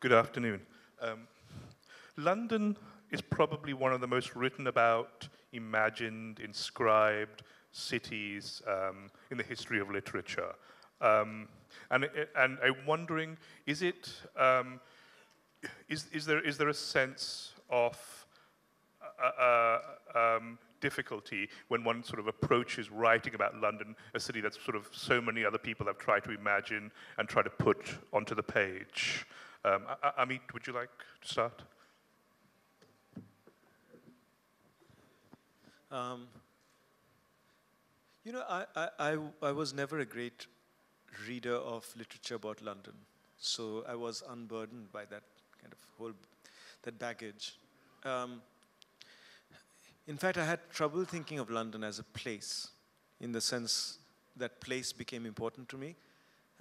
Good afternoon. Um, London is probably one of the most written about, imagined, inscribed cities um, in the history of literature. Um, and, and I'm wondering, is it, um, is, is, there, is there a sense of uh, uh, um, difficulty when one sort of approaches writing about London, a city that sort of so many other people have tried to imagine and try to put onto the page? Um, Amit, would you like to start? Um, you know, I, I, I, was never a great reader of literature about London, so I was unburdened by that kind of whole, that baggage. Um, in fact, I had trouble thinking of London as a place, in the sense that place became important to me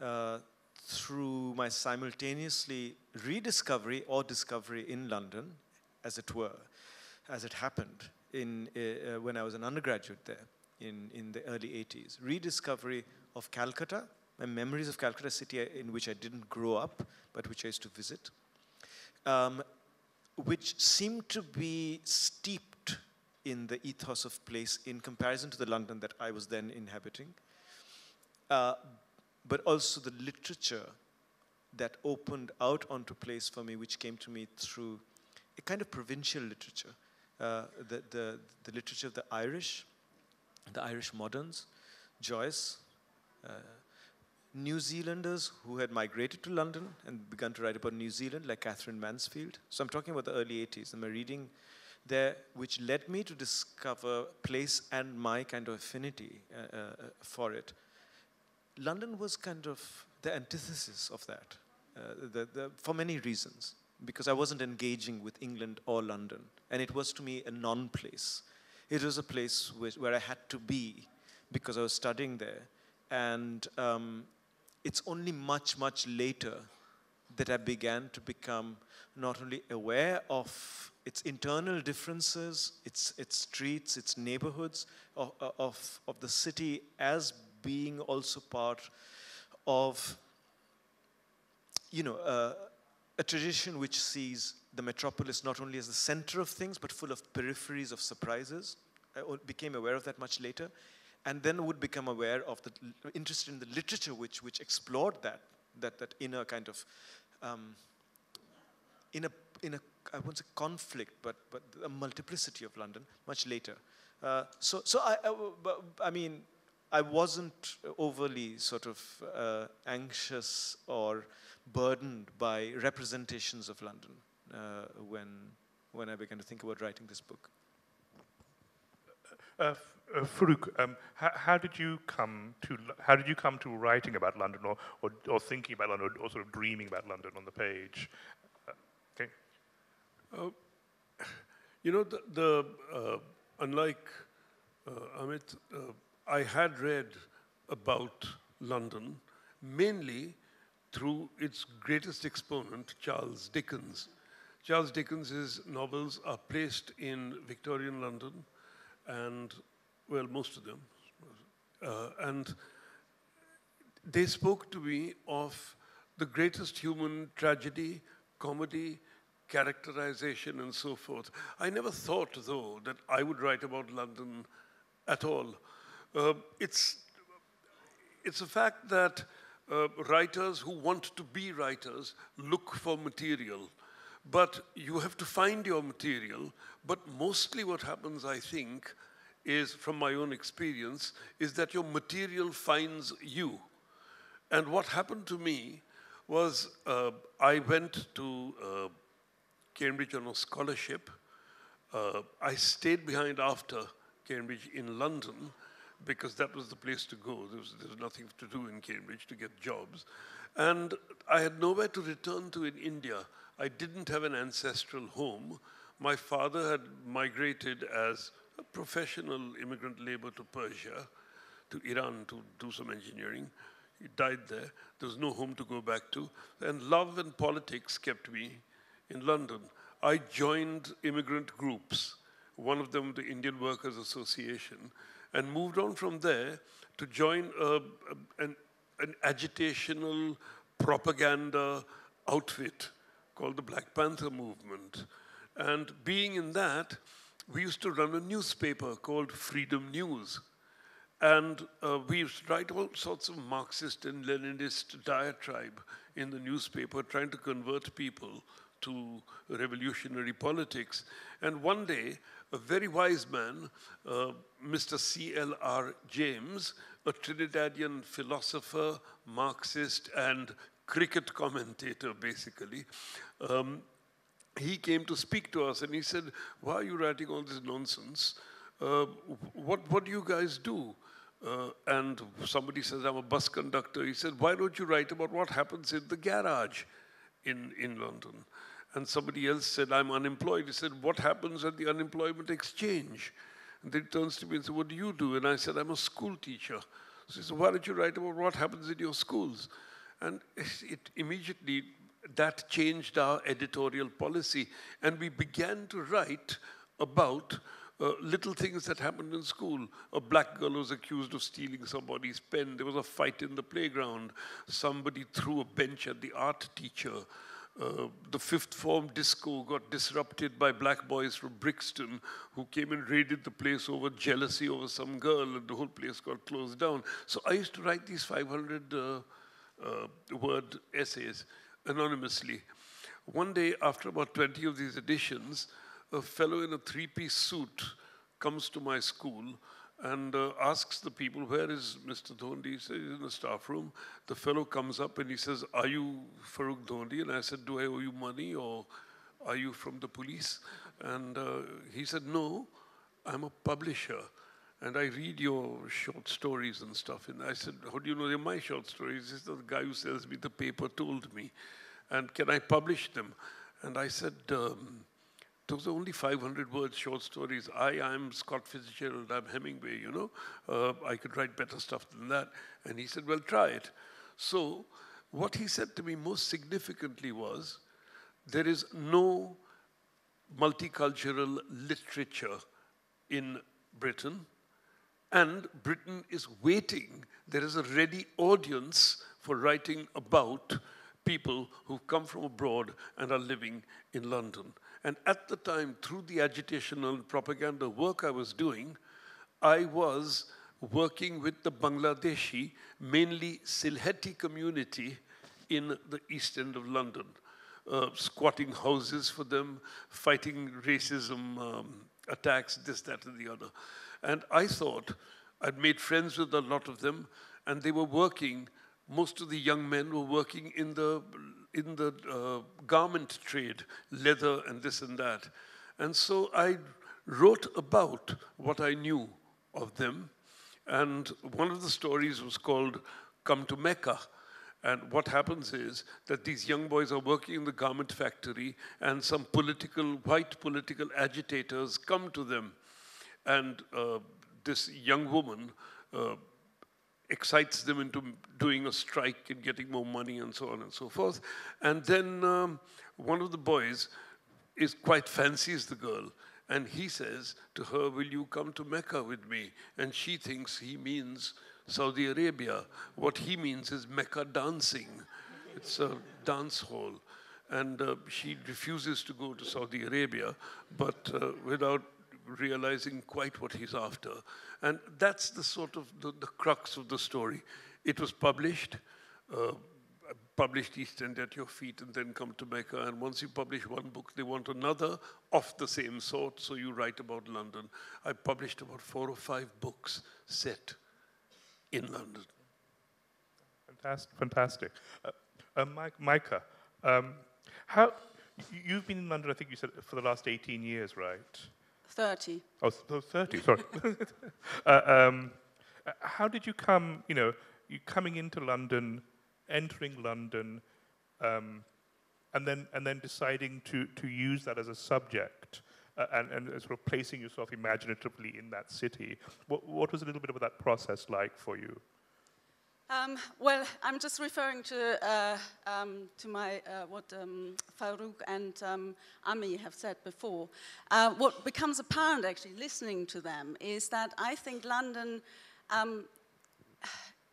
uh, through my simultaneously rediscovery or discovery in London, as it were, as it happened in, uh, uh when I was an undergraduate there in, in the early 80s. Rediscovery of Calcutta, my memories of Calcutta city in which I didn't grow up, but which I used to visit, um, which seemed to be steeped in the ethos of place in comparison to the London that I was then inhabiting. Uh, but also the literature that opened out onto place for me, which came to me through a kind of provincial literature. Uh, the, the, the literature of the Irish, the Irish moderns, Joyce, uh, New Zealanders who had migrated to London and begun to write about New Zealand, like Katherine Mansfield. So I'm talking about the early 80s, and my reading there, which led me to discover place and my kind of affinity uh, uh, for it. London was kind of the antithesis of that, uh, the, the, for many reasons, because I wasn't engaging with England or London, and it was to me a non place. It was a place which, where I had to be because I was studying there. And um, it's only much, much later that I began to become not only aware of its internal differences, its, its streets, its neighborhoods of, of, of the city as being also part of, you know, uh, a tradition which sees the metropolis not only as the center of things, but full of peripheries of surprises. I became aware of that much later and then would become aware of the interest in the literature which which explored that that that inner kind of um, in a in a I won't say conflict, but but a multiplicity of London much later. Uh, so so I, I, I mean I wasn't overly sort of uh, anxious or burdened by representations of London uh, when when I began to think about writing this book. Uh, uh, Farrukh, um, how, how, did you come to how did you come to writing about London, or or, or thinking about London, or, or, sort of dreaming about London on the page? Uh, okay. Uh, you know, the, the uh, unlike uh, Amit, uh, I had read about London mainly through its greatest exponent, Charles Dickens. Charles Dickens's novels are placed in Victorian London and well, most of them. Uh, and they spoke to me of the greatest human tragedy, comedy, characterization, and so forth. I never thought, though, that I would write about London at all. Uh, it's, it's a fact that uh, writers who want to be writers look for material. But you have to find your material. But mostly what happens, I think, is, from my own experience, is that your material finds you. And what happened to me was uh, I went to uh, Cambridge on a scholarship. Uh, I stayed behind after Cambridge in London because that was the place to go. There was, there was nothing to do in Cambridge to get jobs. And I had nowhere to return to in India. I didn't have an ancestral home. My father had migrated as a professional immigrant labor to Persia, to Iran to do some engineering. He died there. There was no home to go back to. And love and politics kept me in London. I joined immigrant groups, one of them the Indian Workers Association, and moved on from there to join a, an, an agitational propaganda outfit called the Black Panther movement. And being in that, we used to run a newspaper called Freedom News. And uh, we used to write all sorts of Marxist and Leninist diatribe in the newspaper, trying to convert people to revolutionary politics. And one day, a very wise man, uh, Mr. C.L.R. James, a Trinidadian philosopher, Marxist, and cricket commentator, basically, um, he came to speak to us and he said, Why are you writing all this nonsense? Uh, what, what do you guys do? Uh, and somebody says, I'm a bus conductor. He said, Why don't you write about what happens in the garage in, in London? And somebody else said, I'm unemployed. He said, What happens at the unemployment exchange? And then he turns to me and says, What do you do? And I said, I'm a school teacher. So he said, Why don't you write about what happens in your schools? And it immediately, that changed our editorial policy. And we began to write about uh, little things that happened in school. A black girl was accused of stealing somebody's pen. There was a fight in the playground. Somebody threw a bench at the art teacher. Uh, the fifth form disco got disrupted by black boys from Brixton who came and raided the place over jealousy over some girl, and the whole place got closed down. So I used to write these 500 uh, uh, word essays anonymously. One day, after about 20 of these editions, a fellow in a three piece suit comes to my school and uh, asks the people, Where is Mr. Dhondy? He says, He's in the staff room. The fellow comes up and he says, Are you Farrukh Dhondy? And I said, Do I owe you money or are you from the police? And uh, he said, No, I'm a publisher. And I read your short stories and stuff. And I said, How do you know they're my short stories? He said, The guy who sells me the paper told me. And can I publish them? And I said, um, those are only 500 words short stories. I am Scott Fitzgerald, I'm Hemingway, you know. Uh, I could write better stuff than that. And he said, well, try it. So what he said to me most significantly was, there is no multicultural literature in Britain, and Britain is waiting. There is a ready audience for writing about people who come from abroad and are living in London. And at the time, through the agitation and propaganda work I was doing, I was working with the Bangladeshi, mainly Sylheti community in the east end of London, uh, squatting houses for them, fighting racism um, attacks, this, that, and the other. And I thought I'd made friends with a lot of them, and they were working, most of the young men were working in the in the uh, garment trade, leather and this and that. And so I wrote about what I knew of them. And one of the stories was called Come to Mecca. And what happens is that these young boys are working in the garment factory, and some political, white political agitators come to them. And uh, this young woman uh, excites them into doing a strike and getting more money and so on and so forth. And then um, one of the boys is quite fancies the girl. And he says to her, Will you come to Mecca with me? And she thinks he means Saudi Arabia. What he means is Mecca dancing. It's a dance hall. And uh, she refuses to go to Saudi Arabia, but uh, without realizing quite what he's after. And that's the sort of the, the crux of the story. It was published, uh, published East End at Your Feet, and then come to Mecca. And once you publish one book, they want another of the same sort, so you write about London. I published about four or five books set in London. Fantastic. Fantastic. Uh, uh, Mike, Meike, um, how, you've been in London, I think you said, for the last 18 years, right? 30. Oh, 30, sorry. uh, um, uh, how did you come, you know, you coming into London, entering London, um, and then and then deciding to to use that as a subject uh, and and sort of placing yourself imaginatively in that city. What what was a little bit of that process like for you? Um, well, I'm just referring to, uh, um, to my, uh, what um, Farrukh and um, Ami have said before. Uh, what becomes apparent, actually, listening to them, is that I think London, um,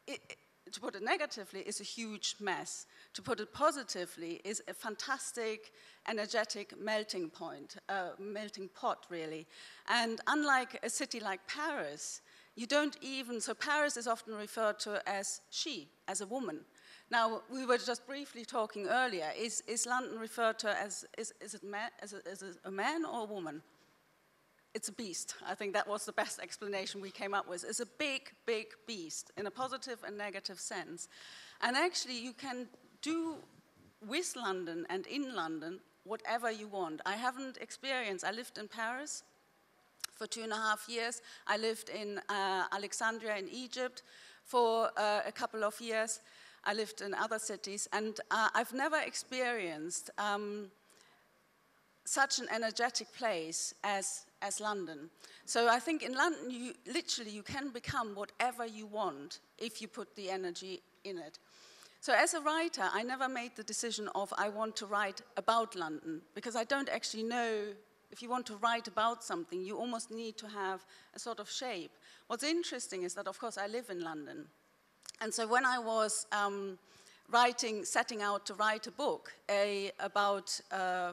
it, to put it negatively, is a huge mess. To put it positively, is a fantastic, energetic melting point, uh, melting pot, really. And unlike a city like Paris, you don't even, so Paris is often referred to as she, as a woman. Now, we were just briefly talking earlier. Is, is London referred to as, is, is it man, as, a, as a man or a woman? It's a beast. I think that was the best explanation we came up with. It's a big, big beast in a positive and negative sense. And actually, you can do with London and in London whatever you want. I haven't experienced, I lived in Paris for two and a half years. I lived in uh, Alexandria in Egypt for uh, a couple of years. I lived in other cities, and uh, I've never experienced um, such an energetic place as, as London. So I think in London, you, literally, you can become whatever you want if you put the energy in it. So as a writer, I never made the decision of I want to write about London because I don't actually know if you want to write about something, you almost need to have a sort of shape. What's interesting is that, of course, I live in London. And so when I was um, writing, setting out to write a book a, about uh,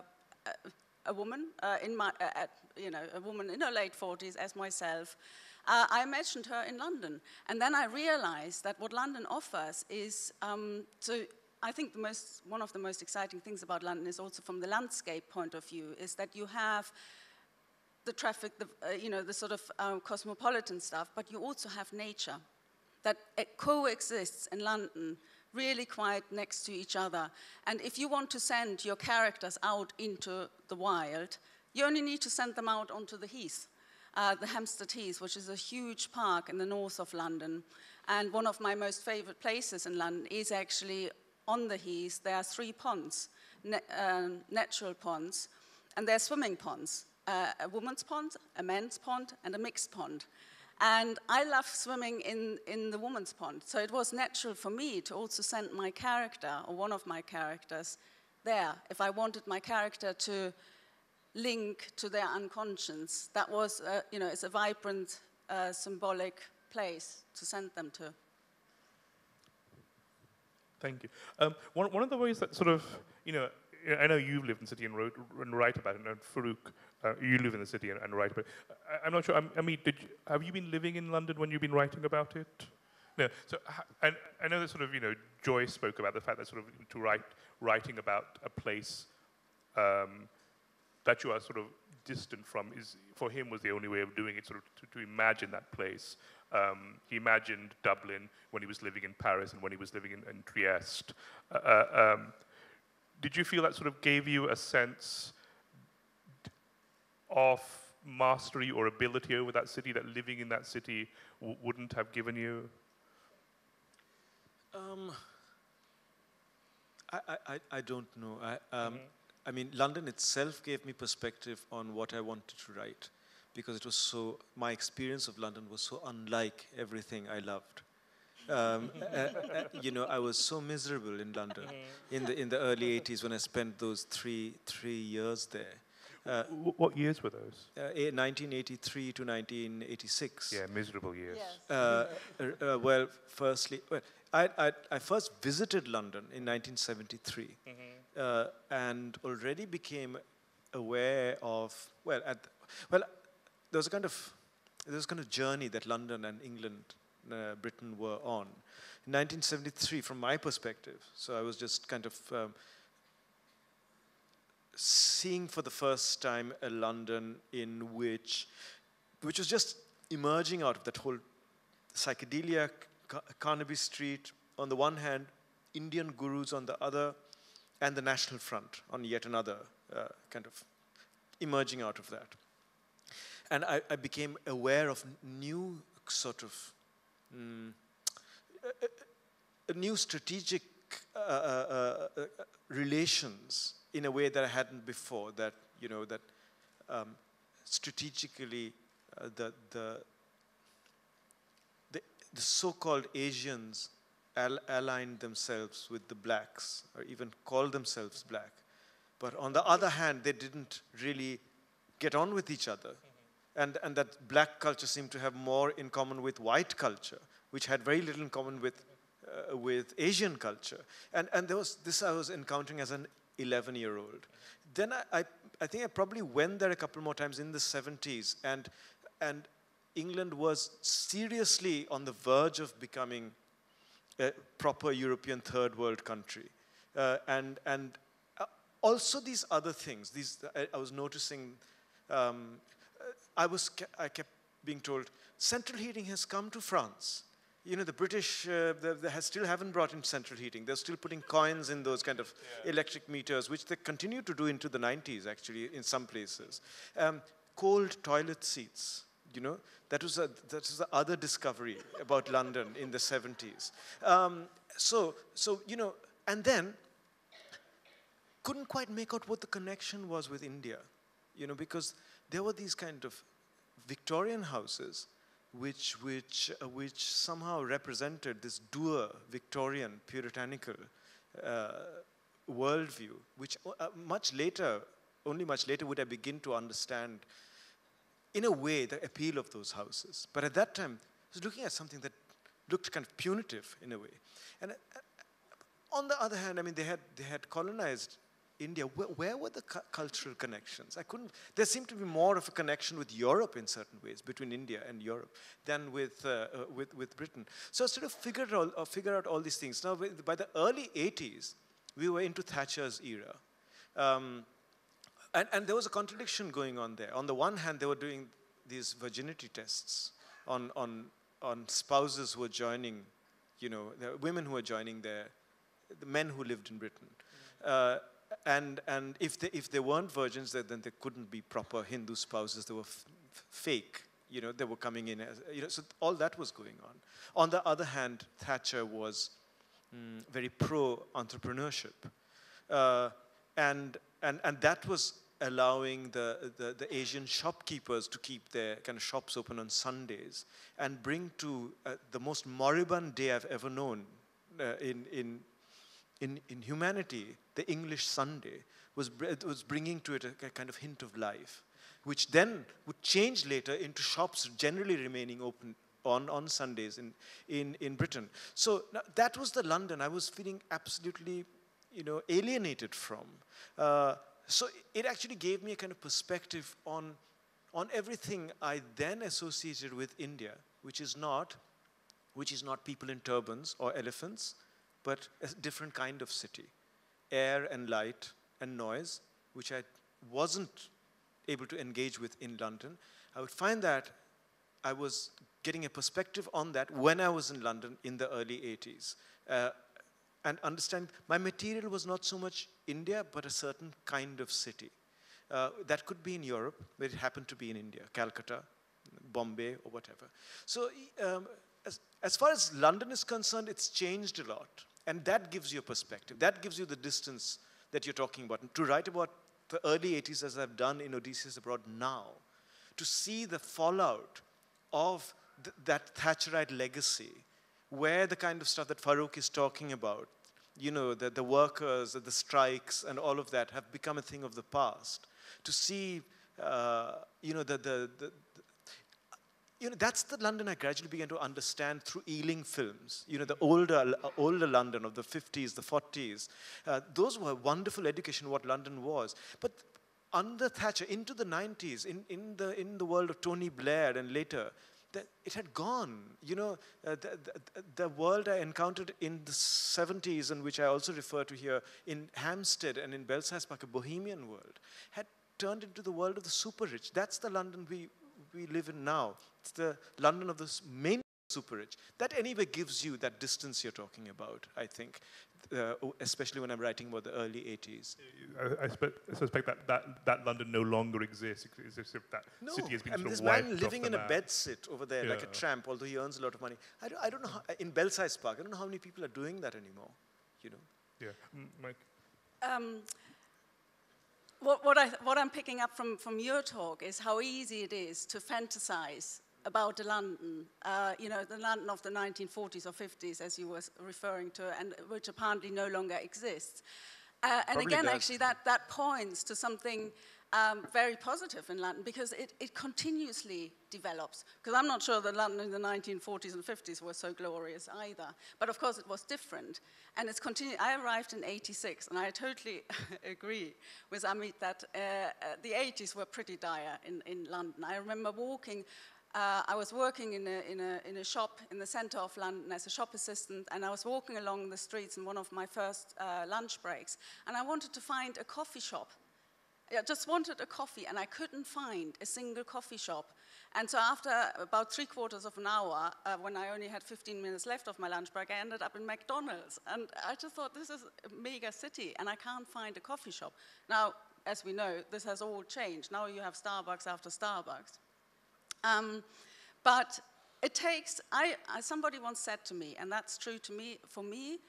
a, woman uh, in my, uh, at, you know, a woman in her late 40s as myself, uh, I imagined her in London. And then I realized that what London offers is, um, so I think the most, one of the most exciting things about London is also from the landscape point of view, is that you have the traffic, the, uh, you know, the sort of uh, cosmopolitan stuff, but you also have nature that coexists in London really quite next to each other. And if you want to send your characters out into the wild, you only need to send them out onto the heath, uh, the Hampstead Heath, which is a huge park in the north of London. And one of my most favorite places in London is actually on the heath. There are three ponds, uh, natural ponds, and they're swimming ponds. Uh, a woman's pond, a man's pond, and a mixed pond. And I love swimming in, in the woman's pond. So it was natural for me to also send my character, or one of my characters, there. If I wanted my character to link to their unconscious, that was, uh, you know, it's a vibrant, uh, symbolic place to send them to. Thank you. Um, one, one of the ways that sort of, you know, I know you live in the city and, wrote, and write about it, and Farrukh, uh, you live in the city and, and write about it. I, am not sure, I'm, i mean, did you, have you been living in London when you've been writing about it? No. So I, I know that sort of, you know, Joyce spoke about the fact that sort of to write, writing about a place um, that you are sort of distant from is, for him, was the only way of doing it, sort of to, to imagine that place. Um, he imagined Dublin when he was living in Paris and when he was living in, in Trieste. Uh, uh um, did you feel that sort of gave you a sense of mastery or ability over that city that living in that city wouldn't have given you? Um, I, I, I don't know. I, um, mm-hmm. I mean, London itself gave me perspective on what I wanted to write because it was so, my experience of London was so unlike everything I loved. Um, uh, uh, you know, I was so miserable in London in the in the early '80s when I spent those three three years there. Uh, what years were those? 1983 uh, to 1986. Yeah, miserable years. Yes. Uh, uh, well, firstly, well, I, I, I, first visited London in 1973 mm-hmm. and already became aware of well, at, well, there was a kind of there was a kind of journey that London and England uh, Britain were on. In 1973, from my perspective, so I was just kind of um, seeing for the first time a London in which, which was just emerging out of that whole psychedelia, Carnaby Street on the one hand, Indian gurus on the other, and the National Front on yet another uh, kind of emerging out of that. And I, I became aware of new sort of mm, new strategic uh, uh, uh, relations in a way that I hadn't before. That you know that um, strategically uh, the, the the the so-called Asians al- aligned themselves with the blacks, or even called themselves black. But on the other hand, they didn't really get on with each other and, and that black culture seemed to have more in common with white culture, which had very little in common with, uh, with Asian culture. And, and there was, this I was encountering as an 11 year old. Then I, I, I think I probably went there a couple more times in the 70s, and, and England was seriously on the verge of becoming a proper European third world country. Uh, and and uh, also these other things, these, I, I was noticing, um, I, was, I kept being told, central heating has come to France you know, the British uh, they, they still haven't brought in central heating. They're still putting coins in those kind of yeah. electric meters, which they continue to do into the 90s, actually, in some places. Um, cold toilet seats, you know, that was, a, that was the other discovery about London in the 70s. Um, so, so, you know, and then couldn't quite make out what the connection was with India, you know, because there were these kind of Victorian houses which, which, uh, which somehow represented this dour Victorian puritanical uh, worldview, which uh, much later, only much later, would I begin to understand, in a way, the appeal of those houses. But at that time, I was looking at something that looked kind of punitive in a way. And uh, on the other hand, I mean, they had, they had colonized India, where, where were the cu cultural connections? I couldn't, there seemed to be more of a connection with Europe in certain ways, between India and Europe, than with, uh, uh, with, with Britain. So I sort of figured out, uh, out all these things. Now, by the early 80s, we were into Thatcher's era. Um, and, and there was a contradiction going on there. On the one hand, they were doing these virginity tests on, on, on spouses who were joining, you know, the women who were joining their, the men who lived in Britain. Uh, and and if they if they weren't virgins, then they couldn't be proper Hindu spouses. They were fake. You know, they were coming in. As, you know, so all that was going on. On the other hand, Thatcher was mm, very pro entrepreneurship, uh, and and and that was allowing the, the, the, Asian shopkeepers to keep their kind of shops open on Sundays and bring to uh, the most moribund day I've ever known uh, in, in, in, in humanity, the English Sunday was, was bringing to it a, a kind of hint of life, which then would change later into shops generally remaining open on, on Sundays in, in, in Britain. So that was the London I was feeling absolutely you know, alienated from. Uh, so it actually gave me a kind of perspective on, on everything I then associated with India, which is not, which is not people in turbans or elephants, but a different kind of city. Air and light and noise, which I wasn't able to engage with in London. I would find that I was getting a perspective on that when I was in London in the early 80s. Uh, and understand my material was not so much India, but a certain kind of city. Uh, that could be in Europe, but it happened to be in India, Calcutta, Bombay, or whatever. So, um, as, as far as London is concerned, it's changed a lot. And that gives you a perspective. That gives you the distance that you're talking about. And to write about the early 80s, as I've done in Odysseus Abroad now, to see the fallout of th that Thatcherite legacy, where the kind of stuff that Farrukh is talking about, you know, the, the workers, the strikes, and all of that have become a thing of the past. To see, uh, you know, the, the, the, you know, that's the London I gradually began to understand through Ealing films. You know, the older, older London of the 50s, the 40s. Uh, those were wonderful education what London was. But under Thatcher, into the 90s, in, in, the, in the world of Tony Blair and later, it had gone. You know, uh, the, the, the, world I encountered in the 70s, and which I also refer to here, in Hampstead and in Belsize Park, a bohemian world, had turned into the world of the super rich. That's the London we, we live in now. It's the London of the main super rich. That anyway gives you that distance you're talking about, I think, uh, especially when I'm writing about the early 80s. I, I, I suspect that, that, that London no longer exists. It's as if that no, city has been I mean, sort this of man living in a bed sit over there yeah. like a tramp, although he earns a lot of money. I don't, I don't know, how, in Belsize Park, I don't know how many people are doing that anymore, you know? Yeah, Mike? Um, what, what, I, what I'm picking up from, from your talk is how easy it is to fantasize about the London, uh, you know, the London of the 1940s or 50s, as you were referring to, and which apparently no longer exists. Uh, and again, does. actually, that, that points to something um, very positive in London because it, it continuously develops. Because I'm not sure that London in the 1940s and 50s was so glorious either. But of course, it was different. And it's continued. I arrived in 86, and I totally agree with Amit that uh, uh, the 80s were pretty dire in, in London. I remember walking uh, I was working in a, in, a, in a, shop in the center of London as a shop assistant, and I was walking along the streets in one of my first uh, lunch breaks, and I wanted to find a coffee shop. I just wanted a coffee, and I couldn't find a single coffee shop. And so, after about three quarters of an hour, uh, when I only had 15 minutes left of my lunch break, I ended up in McDonald's. And I just thought, this is a mega city, and I can't find a coffee shop. Now, as we know, this has all changed. Now you have Starbucks after Starbucks. Um, but it takes, I, somebody once said to me, and that's true to me, for me,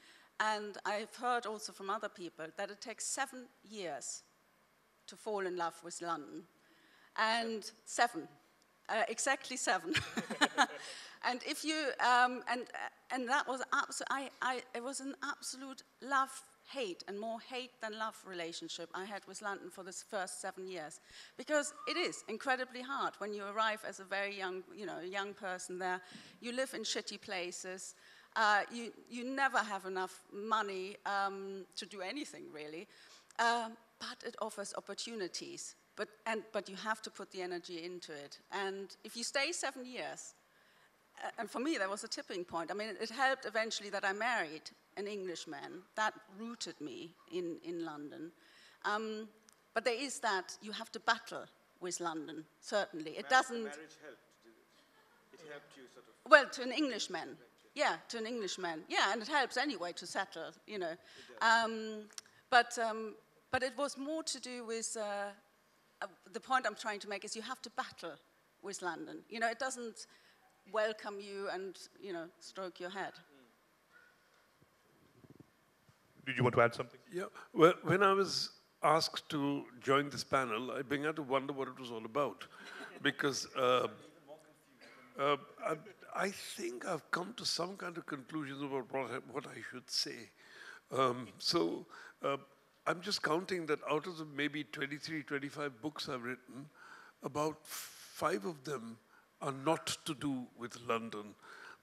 and I've heard also from other people, that it takes seven years to fall in love with London. And seven, uh, exactly seven. and if you, um, and, and that was, I, I, it was an absolute love hate and more hate than love relationship I had with London for this first seven years. Because it is incredibly hard when you arrive as a very young, you know, young person there. You live in shitty places. Uh, you, you never have enough money um, to do anything, really. Uh, but it offers opportunities. But, and, but you have to put the energy into it. And if you stay seven years, uh, and for me, that was a tipping point. I mean, it helped eventually that I married an Englishman. That rooted me in, in London. Um, but there is that, you have to battle with London, certainly. It doesn't. Marriage helped. It helped you sort of. Well, to an Englishman. Yeah, to an Englishman. Yeah, and it helps anyway to settle, you know. Um, but, um, but it was more to do with uh, uh, the point I'm trying to make is you have to battle with London. You know, it doesn't welcome you and, you know, stroke your head. Did you want to add something? Yeah. Well, when I was asked to join this panel, I began to wonder what it was all about. because uh, uh, I, I, think I've come to some kind of conclusions about what I, what I should say. Um, so uh, I'm just counting that out of the maybe 23, 25 books I've written, about five of them are not to do with London.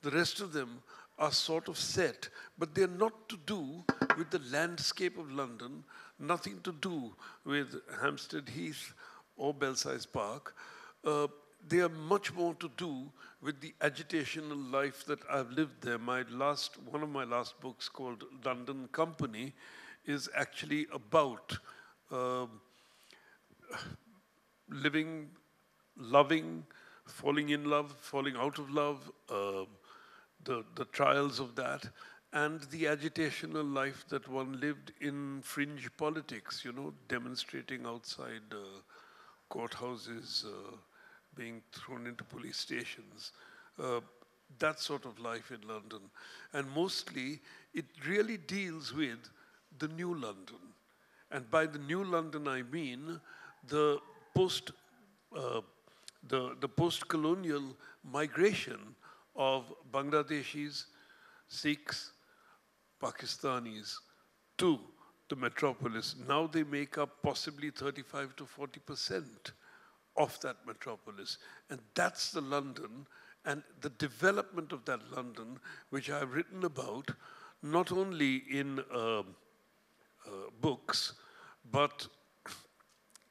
The rest of them are sort of set, but they're not to do with the landscape of London, nothing to do with Hampstead Heath or Belsize Park. Uh, they are much more to do with the agitational life that I've lived there. My last, one of my last books called London Company is actually about uh, living, loving, falling in love, falling out of love, uh, the, the trials of that, and the agitational life that one lived in fringe politics, you know, demonstrating outside uh, courthouses, uh, being thrown into police stations. Uh, that sort of life in London. And mostly, it really deals with the new London. And by the new London, I mean the post, uh, the, the post-colonial migration of Bangladeshis, Sikhs, Pakistanis to the metropolis. Now they make up possibly 35 to 40 percent of that metropolis. And that's the London and the development of that London, which I've written about, not only in uh, uh, books, but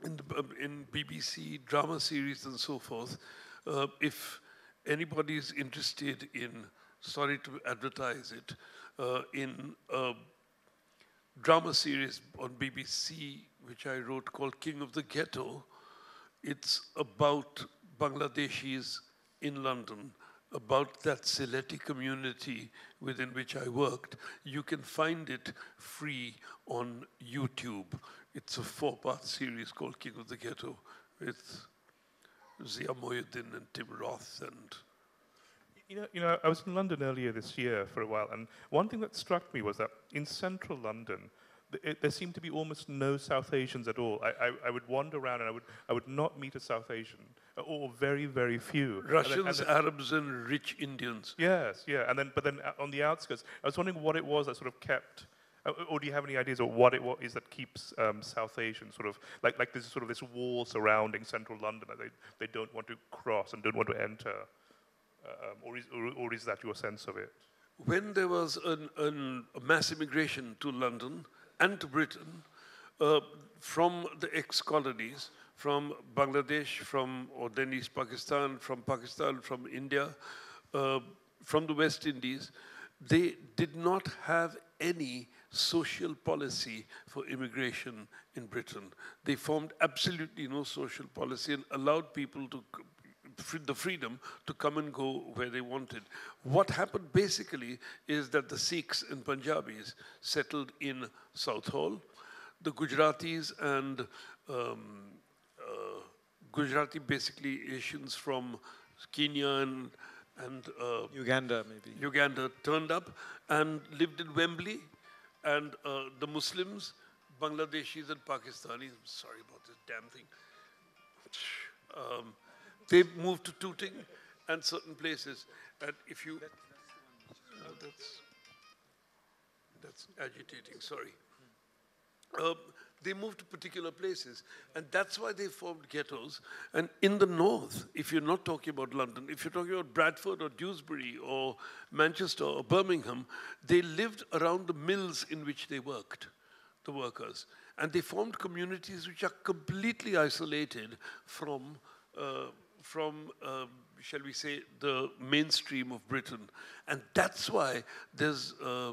in, the, in, BBC drama series and so forth. Uh, if anybody is interested in, sorry to advertise it, uh, in a drama series on BBC, which I wrote called King of the Ghetto, it's about Bangladeshis in London, about that Sylheti community within which I worked. You can find it free on YouTube. It's a four-part series called King of the Ghetto Zia Mohyeddin and Tim Roth and you know, you know, I was in London earlier this year for a while, and one thing that struck me was that in central London, it, there seemed to be almost no South Asians at all. I, I, I, would wander around and I would, I would not meet a South Asian, or very, very few. Russians, and then, and then, Arabs, and rich Indians. Yes, yeah. And then, but then uh, on the outskirts, I was wondering what it was that sort of kept Uh, or do you have any ideas of what it what is that keeps um, South Asians sort of like like there's sort of this wall surrounding central London that they, they don't want to cross and don't want to enter, um, or, is, or, or, is that your sense of it? When there was an, an, a mass immigration to London and to Britain uh, from the ex-colonies, from Bangladesh, from or then East Pakistan, from Pakistan, from India, uh, from the West Indies, they did not have any social policy for immigration in Britain. They formed absolutely no social policy and allowed people to the freedom to come and go where they wanted. What happened basically is that the Sikhs and Punjabis settled in Southall. The Gujaratis and um, uh, Gujarati basically Asians from Kenya and, and uh, Uganda maybe. Uganda turned up and lived in Wembley and uh, the Muslims, Bangladeshis and Pakistanis, I'm sorry about this damn thing, um, they moved to Tooting and certain places. And if you, uh, that's, that's agitating, sorry. Um, they moved to particular places. And that's why they formed ghettos. And in the north, if you're not talking about London, if you're talking about Bradford or Dewsbury or Manchester or Birmingham, they lived around the mills in which they worked, the workers. And they formed communities which are completely isolated from, uh, from uh, shall we say, the mainstream of Britain. And that's why there's, uh,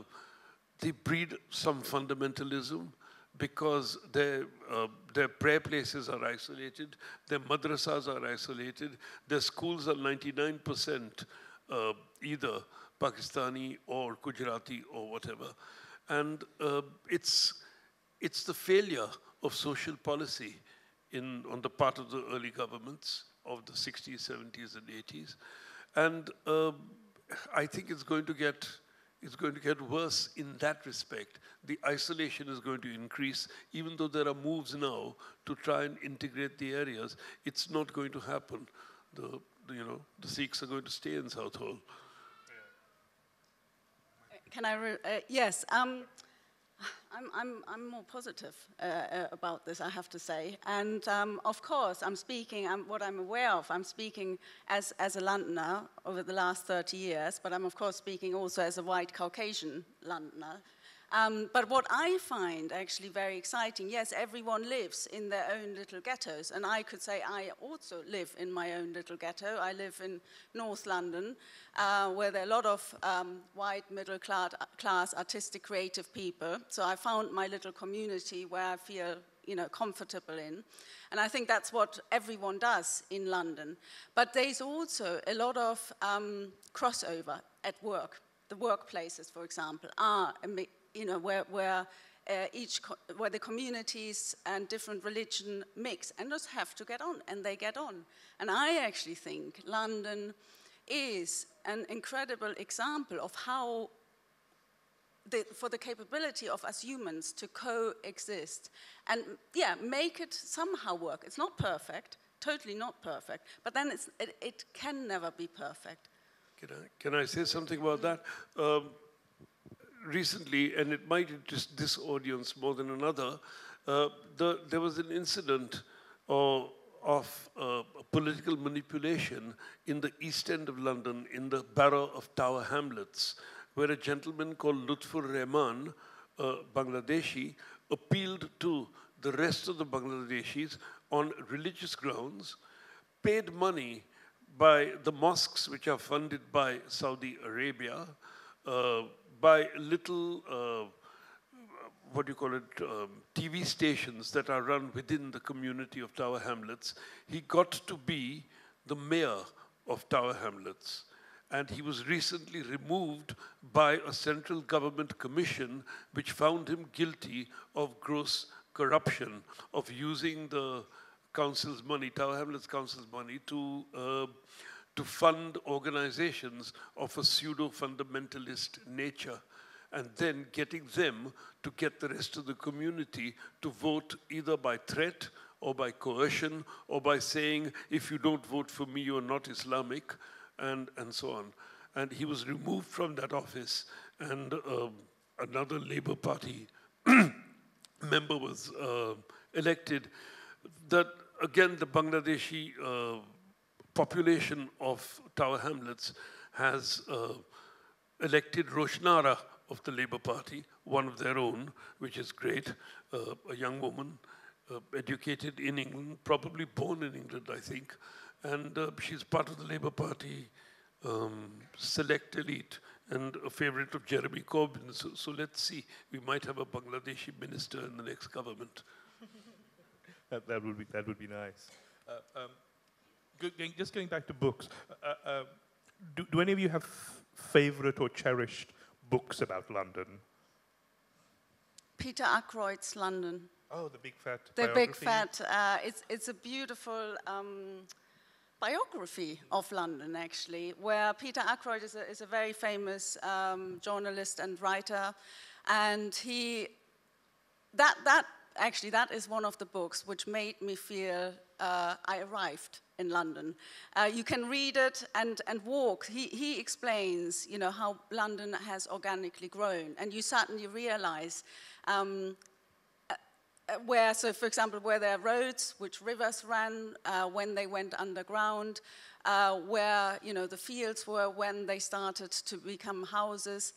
they breed some fundamentalism, because their, uh, their prayer places are isolated, their madrasas are isolated, their schools are 99% uh, either Pakistani or Gujarati or whatever. And uh, it's, it's the failure of social policy in, on the part of the early governments of the 60s, 70s, and 80s. And um, I think it's going to get it's going to get worse in that respect. The isolation is going to increase, even though there are moves now to try and integrate the areas. It's not going to happen. The, you know, the Sikhs are going to stay in Southall. Can I? Uh, yes. Um, I'm, I'm, I'm more positive uh, uh, about this, I have to say. And um, of course, I'm speaking, I'm, what I'm aware of, I'm speaking as, as a Londoner over the last 30 years, but I'm of course speaking also as a white Caucasian Londoner. Um, but what I find actually very exciting, yes, everyone lives in their own little ghettos, and I could say I also live in my own little ghetto. I live in North London, uh, where there are a lot of um, white, middle class, artistic, creative people. So I found my little community where I feel you know, comfortable in. And I think that's what everyone does in London. But there's also a lot of um, crossover at work. The workplaces, for example, are you know, where, where uh, each where the communities and different religion mix and just have to get on, and they get on. And I actually think London is an incredible example of how, the, for the capability of us humans to coexist and, yeah, make it somehow work. It's not perfect, totally not perfect, but then it, it, can never be perfect. Can I, can I say something about that? Um, recently, and it might interest this audience more than another, uh, the, there was an incident uh, of uh, political manipulation in the east end of London, in the borough of Tower Hamlets, where a gentleman called Lutfur Rahman, Bangladeshi, appealed to the rest of the Bangladeshis on religious grounds, paid money by the mosques which are funded by Saudi Arabia, uh, by little, uh, what do you call it, um, TV stations that are run within the community of Tower Hamlets. He got to be the mayor of Tower Hamlets. And he was recently removed by a central government commission which found him guilty of gross corruption, of using the council's money, Tower Hamlets Council's money, to uh, to fund organizations of a pseudo-fundamentalist nature and then getting them to get the rest of the community to vote either by threat or by coercion or by saying, if you don't vote for me, you're not Islamic, and, and so on. And he was removed from that office. And um, another Labour Party member was uh, elected, that again the Bangladeshi uh, population of Tower Hamlets has uh, elected Roshnara of the Labour Party, one of their own, which is great, uh, a young woman, uh, educated in England, probably born in England, I think, and uh, she's part of the Labour Party um, select elite and a favorite of Jeremy Corbyn. So, so, let's see. We might have a Bangladeshi minister in the next government. that, that, would be, that would be nice. Uh, um, just going back to books, uh, uh, do, do, any of you have favorite or cherished books about London? Peter Ackroyd's London. Oh, the big fat. The big fat. Uh, it's it's a beautiful. Um, biography of London, actually, where Peter Ackroyd is a, is a very famous um, journalist and writer, and he, that, that, actually, that is one of the books which made me feel uh, I arrived in London. Uh, you can read it and, and walk. He, he explains, you know, how London has organically grown, and you certainly realize um, uh, where, so for example, where there are roads, which rivers ran uh, when they went underground, uh, where, you know, the fields were when they started to become houses.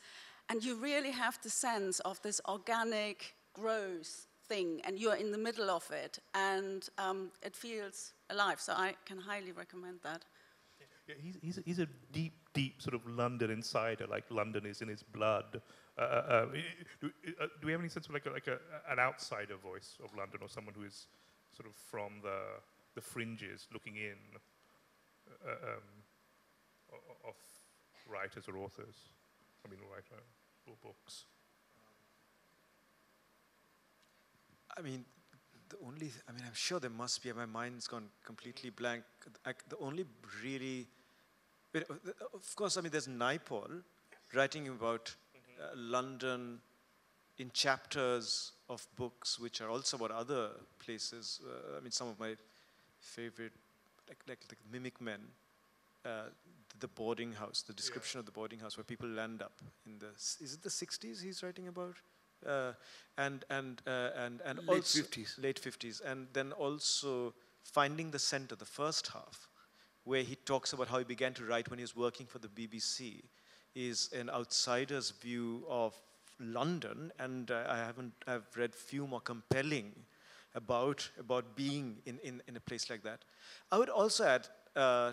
And you really have the sense of this organic growth thing, and you're in the middle of it, and um, it feels alive. So I can highly recommend that. Yeah, he's, he's, a, he's a deep, deep sort of London insider, like London is in his blood. Uh, uh, uh do, uh, do, we have any sense of like, a, like a, an outsider voice of London or someone who is sort of from the, the fringes looking in uh, um, of writers or authors? I mean, writer or books. I mean, the only, I mean, I'm sure there must be, my mind's gone completely blank. I, the only really, of course, I mean, there's Naipaul writing about uh, London in chapters of books which are also about other places. Uh, I mean, some of my favorite, like, like, like Mimic Men, uh, the boarding house, the description yeah. of the boarding house where people land up in the, is it the 60s he's writing about? Uh, and and uh, and and late also 50s. late 50s, and then also finding the center, the first half, where he talks about how he began to write when he was working for the BBC, is an outsider's view of London, and uh, I haven't I've read few more compelling about about being in, in, in a place like that. I would also add uh,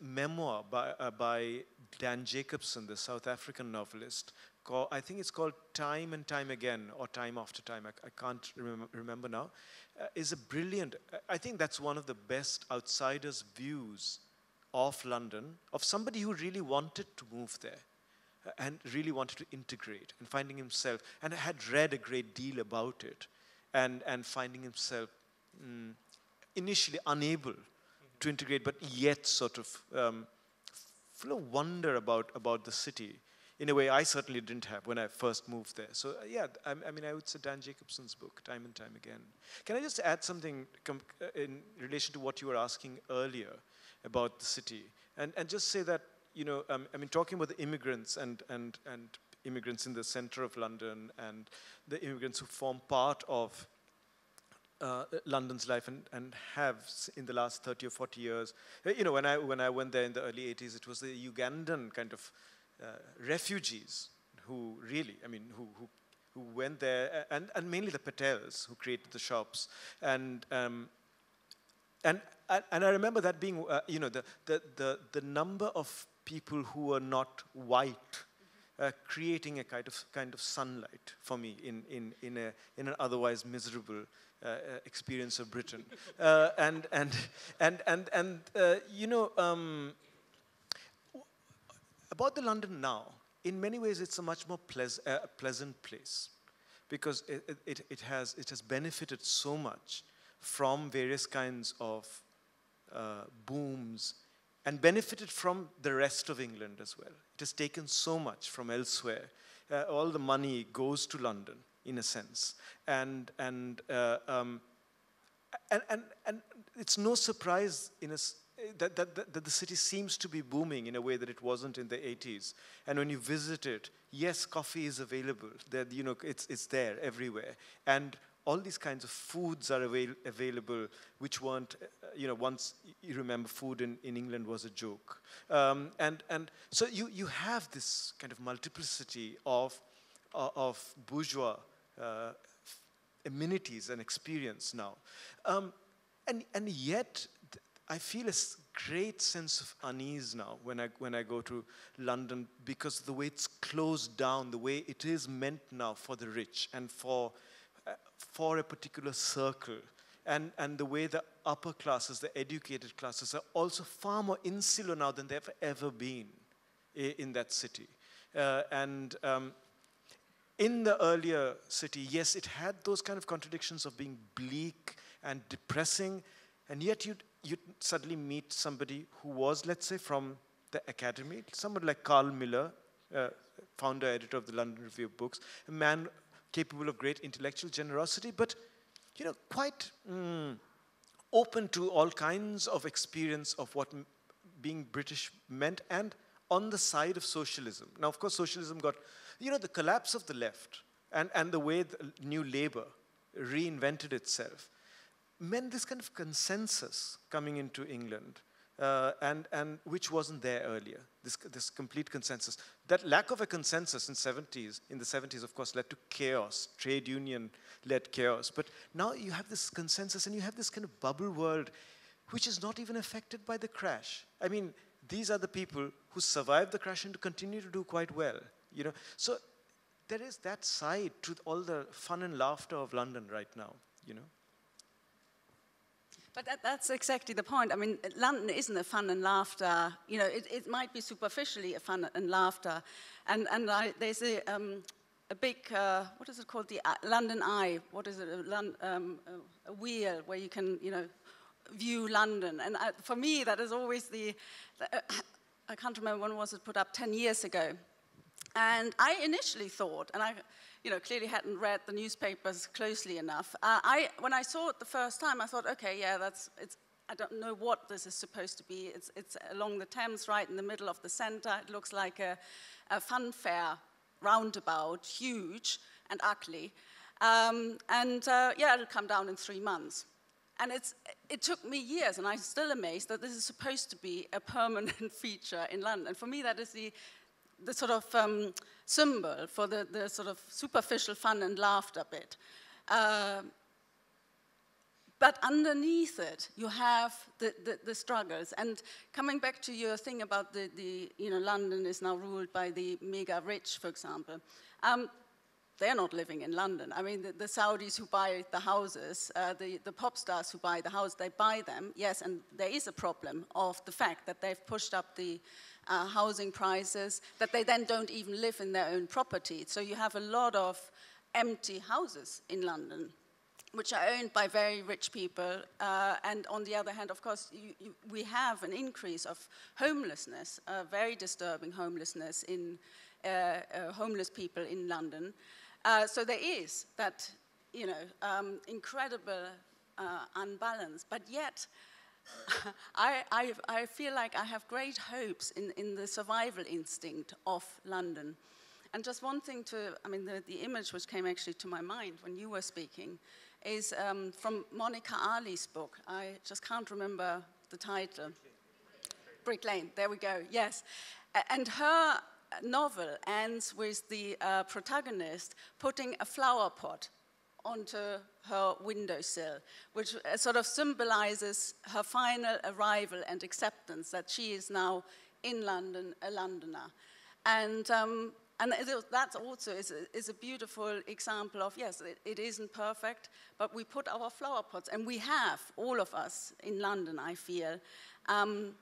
memoir by uh, by Dan Jacobson, the South African novelist. Called, I think it's called Time and Time Again or Time After Time. I, I can't remember, remember now. Uh, is a brilliant. I think that's one of the best outsiders' views of London of somebody who really wanted to move there and really wanted to integrate and finding himself, and had read a great deal about it, and, and finding himself mm, initially unable to integrate, but yet sort of um, full of wonder about, about the city in a way I certainly didn't have when I first moved there. So, uh, yeah, I, I, mean, I would say Dan Jacobson's book, time and time again. Can I just add something uh, in relation to what you were asking earlier about the city? And, and just say that you know, um, I mean, talking about the immigrants and, and, and immigrants in the center of London and the immigrants who form part of uh, London's life and, and have in the last 30 or 40 years. Uh, you know, when I, when I went there in the early 80s, it was the Ugandan kind of refugees who really, I mean, who, who, who went there, and, and mainly the Patels who created the shops. And, um, and, and I remember that being, uh, you know, the, the, the, the number of people who were not white, uh, creating a kind of kind of sunlight for me in in in a in an otherwise miserable uh, uh experience of Britain, uh, and and and and and uh, you know um, about the London now. In many ways, it's a much more pleas uh, pleasant place because it, it, it has it has benefited so much from various kinds of booms and benefited from the rest of England as well. It has taken so much from elsewhere. Uh, all the money goes to London, in a sense. And, and, uh, um, and, and, and it's no surprise in a, that, that, that, the city seems to be booming in a way that it wasn't in the 80s. And when you visit it, yes, coffee is available. That you know, it's, it's there everywhere. And all these kinds of foods are avail- available, which weren't, uh, you know, once you remember food in, in England was a joke. Um, and, and so you, you have this kind of multiplicity of, uh, of bourgeois uh, amenities and experience now. Um, and, and yet, I feel a great sense of unease now when I, when I go to London because the way it's closed down, the way it is meant now for the rich and for, uh, for a particular circle. And, and the way the upper classes, the educated classes, are also far more insular now than they've ever been in that city. Uh, and um, in the earlier city, yes, it had those kind of contradictions of being bleak and depressing, and yet you'd, you'd suddenly meet somebody who was, let's say, from the academy, someone like Karl Miller, uh, founder, editor of the London Review of Books, a man capable of great intellectual generosity, but, you know, quite mm, open to all kinds of experience of what being British meant and on the side of socialism. Now, of course, socialism got, you know, the collapse of the left and, and the way the new labor reinvented itself meant this kind of consensus coming into England, uh, and, and which wasn't there earlier, this, this complete consensus. That lack of a consensus in 70s, in the 70s, of course, led to chaos, trade union-led chaos. But now you have this consensus and you have this kind of bubble world which is not even affected by the crash. I mean, these are the people who survived the crash and continue to do quite well, you know. So there is that side to all the fun and laughter of London right now, you know. But that, that's exactly the point. I mean, London isn't a fun and laughter. You know, it, it might be superficially a fun and laughter. And, and I, there's a, um, a big, uh, what is it called? The uh, London Eye. What is it? A, um, a, wheel where you can, you know, view London. And I, for me, that is always the, the uh, I can't remember when was it put up, 10 years ago. And I initially thought, and I you know, clearly hadn't read the newspapers closely enough. Uh, I, when I saw it the first time, I thought, okay, yeah, that's, it's, I don't know what this is supposed to be. It's, it's along the Thames, right in the middle of the center. It looks like a, a funfair roundabout, huge and ugly. Um, and uh, yeah, it'll come down in three months. And it's, it took me years, and I'm still amazed that this is supposed to be a permanent feature in London. And for me, that is the, the sort of um, symbol for the, the sort of superficial fun and laughter bit. Uh, but underneath it, you have the, the, the, struggles. And coming back to your thing about the, the, you know, London is now ruled by the mega rich, for example. Um, they're not living in London. I mean, the, the Saudis who buy the houses, uh, the, the pop stars who buy the house, they buy them, yes, and there is a problem of the fact that they've pushed up the uh, housing prices, that they then don't even live in their own property. So you have a lot of empty houses in London which are owned by very rich people. Uh, and on the other hand, of course, you, you, we have an increase of homelessness, uh, very disturbing homelessness in uh, uh homeless people in London. Uh, so there is that, you know, um, incredible uh, unbalance. But yet, I, I, I, feel like I have great hopes in, in the survival instinct of London. And just one thing to, I mean, the, the image which came actually to my mind when you were speaking is um, from Monica Ali's book. I just can't remember the title. Brick Lane, there we go, yes. And her novel ends with the uh, protagonist putting a flower pot onto her windowsill, which uh, sort of symbolizes her final arrival and acceptance that she is now in London, a Londoner. And, um, and that also is a, is a, beautiful example of yes, it, it isn't perfect, but we put our flower pots, and we have, all of us in London, I feel. Um,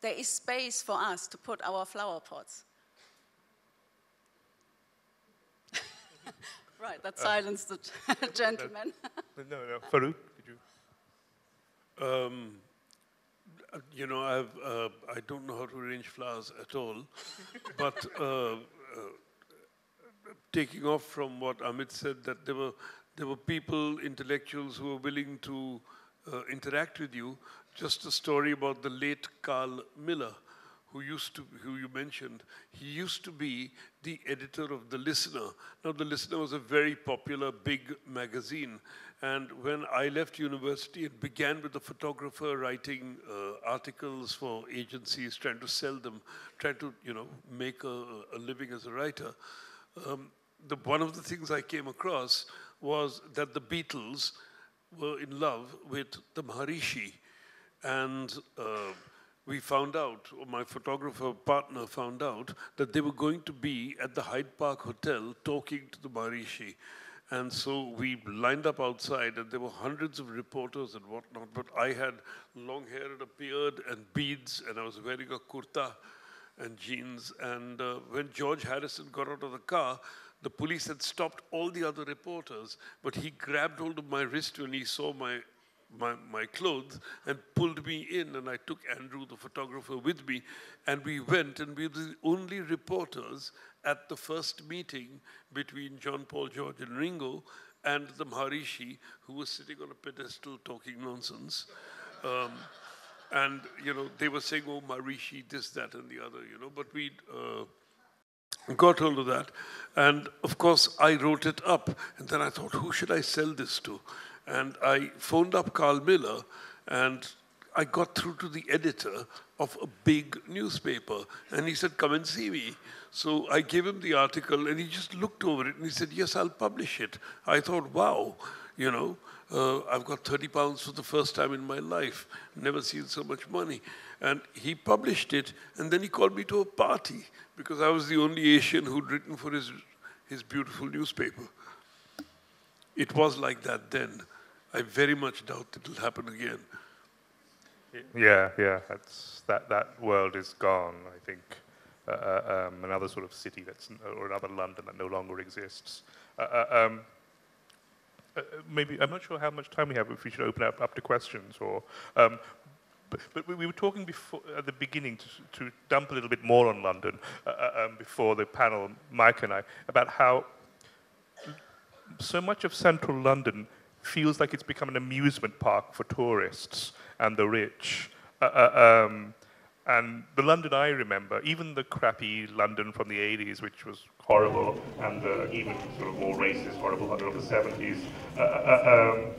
there is space for us to put our flower pots. Right, that silenced the gentleman. no, no, Farrukh, did you? Um, you know, I've, uh, I don't know how to arrange flowers at all, but uh, uh, taking off from what Amit said, that there were, there were people, intellectuals, who were willing to uh, interact with you. just a story about the late Karl Miller, who used to, who you mentioned. He used to be the editor of The Listener. Now, The Listener was a very popular, big magazine. And when I left university, it began with a photographer writing uh, articles for agencies, trying to sell them, trying to, you know, make a, a living as a writer. Um, the, one of the things I came across was that the Beatles were in love with the Maharishi. And uh, we found out, or my photographer partner found out, that they were going to be at the Hyde Park Hotel talking to the Maharishi. And so we lined up outside, and there were hundreds of reporters and whatnot. But I had long hair and a beard and beads, and I was wearing a kurta and jeans. And uh, when George Harrison got out of the car, the police had stopped all the other reporters, but he grabbed hold of my wrist when he saw my, my, my clothes and pulled me in. And I took Andrew, the photographer, with me, and we went, and we were the only reporters at the first meeting between John Paul George and Ringo and the Maharishi, who was sitting on a pedestal talking nonsense. Um, and, you know, they were saying, oh, Maharishi, this, that, and the other, you know, but we uh, got hold of that. And of course, I wrote it up. And then I thought, who should I sell this to? And I phoned up Karl Miller, and I got through to the editor of a big newspaper. And he said, come and see me. So I gave him the article, and he just looked over it, and he said, yes, I'll publish it. I thought, wow, you know, uh, I've got 30 pounds for the first time in my life. Never seen so much money. And he published it, and then he called me to a party because I was the only Asian who'd written for his, his beautiful newspaper. It was like that then. I very much doubt it'll happen again. Yeah, yeah, that's, that, that world is gone, I think. Uh, uh um, another sort of city that's, or another London that no longer exists. Uh, uh um, uh, maybe, I'm not sure how much time we have, if we should open up, up to questions, or, um, but, but, we were talking before at the beginning to, to dump a little bit more on London uh, um, before the panel, Meike and I, about how so much of central London feels like it's become an amusement park for tourists and the rich. Uh, uh um, and the London I remember, even the crappy London from the 80s, which was horrible, and uh, even sort of more racist, horrible London of the 70s, uh, uh, um,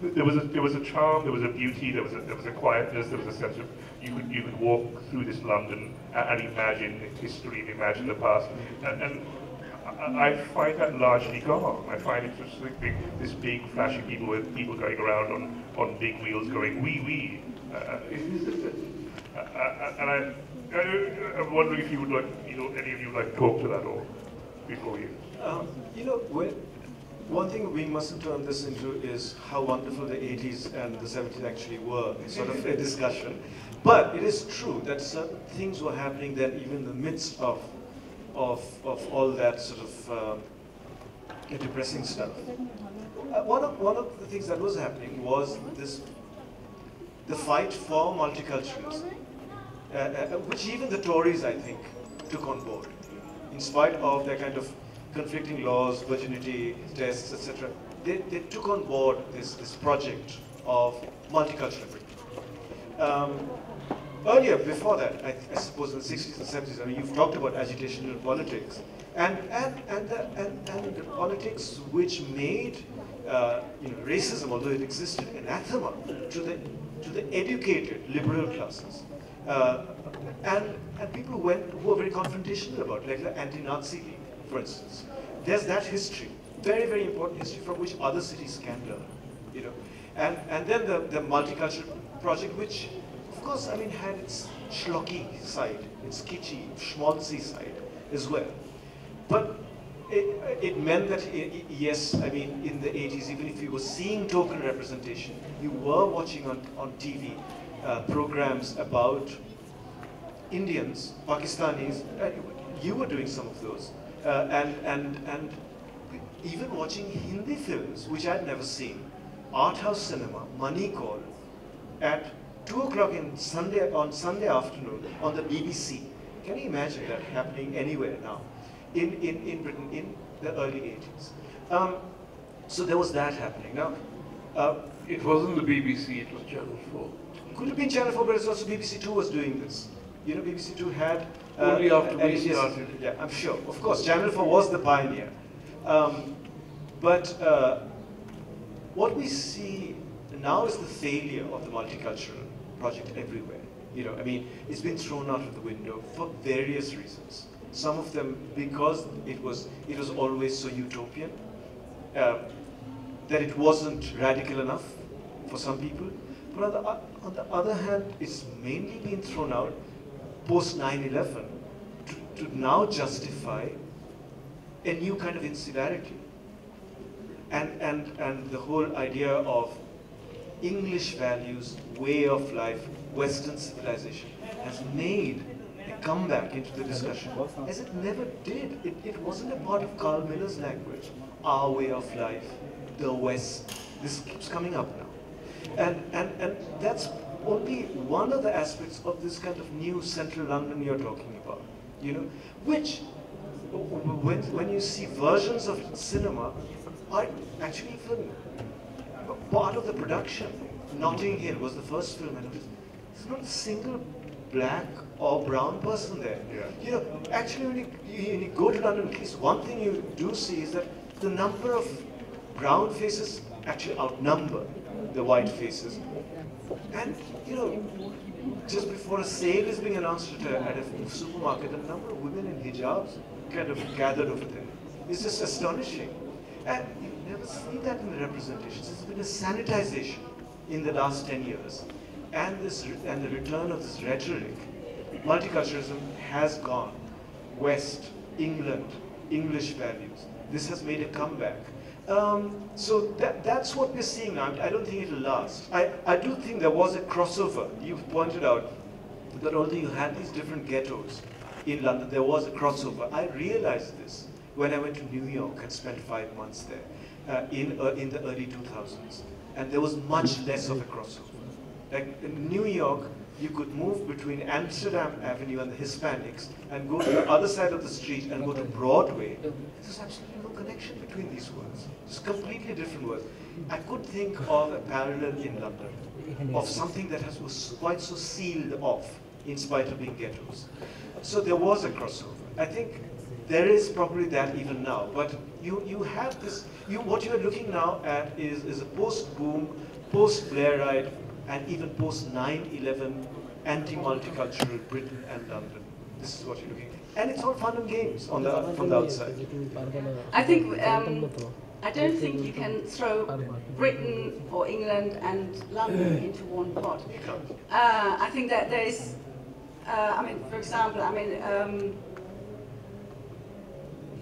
there was a there was a charm, there was a beauty, there was a, there was a quietness, there was a sense of you could you could walk through this London and, and imagine history, imagine the past, and, and I find that largely gone. I find it just like big, this big flashy people with people going around on, on big wheels going wee wee. Uh, and I, I, am wondering if you would like, you know, any of you would like to talk to that or before you. Um, you know, one thing we mustn't turn this into is how wonderful the 80s and the 70s actually were, sort of a discussion. But it is true that certain things were happening then even in the midst of, of, of all that sort of uh, depressing stuff. Uh, one, of, one of the things that was happening was this, the fight for multiculturalism, uh, uh, which even the Tories, I think, took on board, in spite of their kind of conflicting laws, virginity tests, etc., they, they took on board this, this project of multicultural Britain. Um, earlier, before that, I, I, suppose in the 60s and 70s, I mean, you've talked about agitation in politics, and, and, and, the, and, and the politics which made uh, you know, racism, although it existed, anathema to the, to the educated liberal classes. Uh, and, and people who, went, who were very confrontational about it, like the anti-Nazi league for instance. There's that history, very, very important history from which other cities can learn, you know. And, and then the, the multicultural project, which, of course, I mean, had its schlocky side, its kitschy, schmaltzy side as well. But it, it meant that, it, yes, I mean, in the 80s, even if you were seeing token representation, you were watching on, on TV uh, programs about Indians, Pakistanis, uh, you were doing some of those. Uh, and, and, and even watching Hindi films, which I'd never seen, art house cinema, Mani Kaul, at 2 o'clock in Sunday, on Sunday afternoon on the BBC. Can you imagine that happening anywhere now in, in, in Britain in the early 80s? Um, so there was that happening. Now, uh, it wasn't the BBC, it was Channel 4. could have been Channel 4, but it's also BBC Two was doing this. You know, BBC Two had. Uh, Only after we yes, started. Yeah, I'm sure. Of course, Channel 4 was the pioneer. Um, but uh, what we see now is the failure of the multicultural project everywhere. You know, I mean, it's been thrown out of the window for various reasons. Some of them because it was it was always so utopian uh, that it wasn't radical enough for some people. But on the, on the other hand, it's mainly been thrown out post 9/11 to, to now justify a new kind of insularity and, and, and the whole idea of English values, way of life, Western civilization has made a comeback into the discussion as it never did. It, it wasn't a part of Karl Miller's language. Our way of life, the West. This keeps coming up now. And, and, and that's only one of the aspects of this kind of new central London you're talking about. You know, which when, when you see versions of cinema are actually even part of the production. Notting Hill was the first film, and it was, there's not a single black or brown person there. Yeah. You know, actually, when you, you, when you go to London, at least one thing you do see is that the number of brown faces actually outnumber the white faces. And, you know, just before a sale is being announced at a, at a supermarket, the number of women in hijabs kind of gathered over there is just astonishing. And see that in the representations. There's been a sanitization in the last 10 years. And, this, and the return of this rhetoric, multiculturalism has gone west, England, English values. This has made a comeback. Um, so that, that's what we're seeing now. I don't think it'll last. I, I do think there was a crossover. You've pointed out that although you had these different ghettos in London, there was a crossover. I realized this when I went to New York and spent five months there uh, in, uh, in the early 2000s. And there was much less of a crossover. Like in New York, you could move between Amsterdam Avenue and the Hispanics and go to the other side of the street and go to Broadway. There's absolutely no connection between these worlds. It's completely different worlds. I could think of a parallel in London of something that has, was quite so sealed off in spite of being ghettos. So there was a crossover. I think there is probably that even now, but you, you have this, you, what you're looking now at is, is a post-boom, post-Blairite, and even post-9-11 anti-multicultural Britain and London. This is what you're looking at. And it's all fun and games on the, from the outside. I think um, I don't think you can throw Britain or England and London into one pot. Uh, I think that there is, uh, I mean, for example, I mean, um,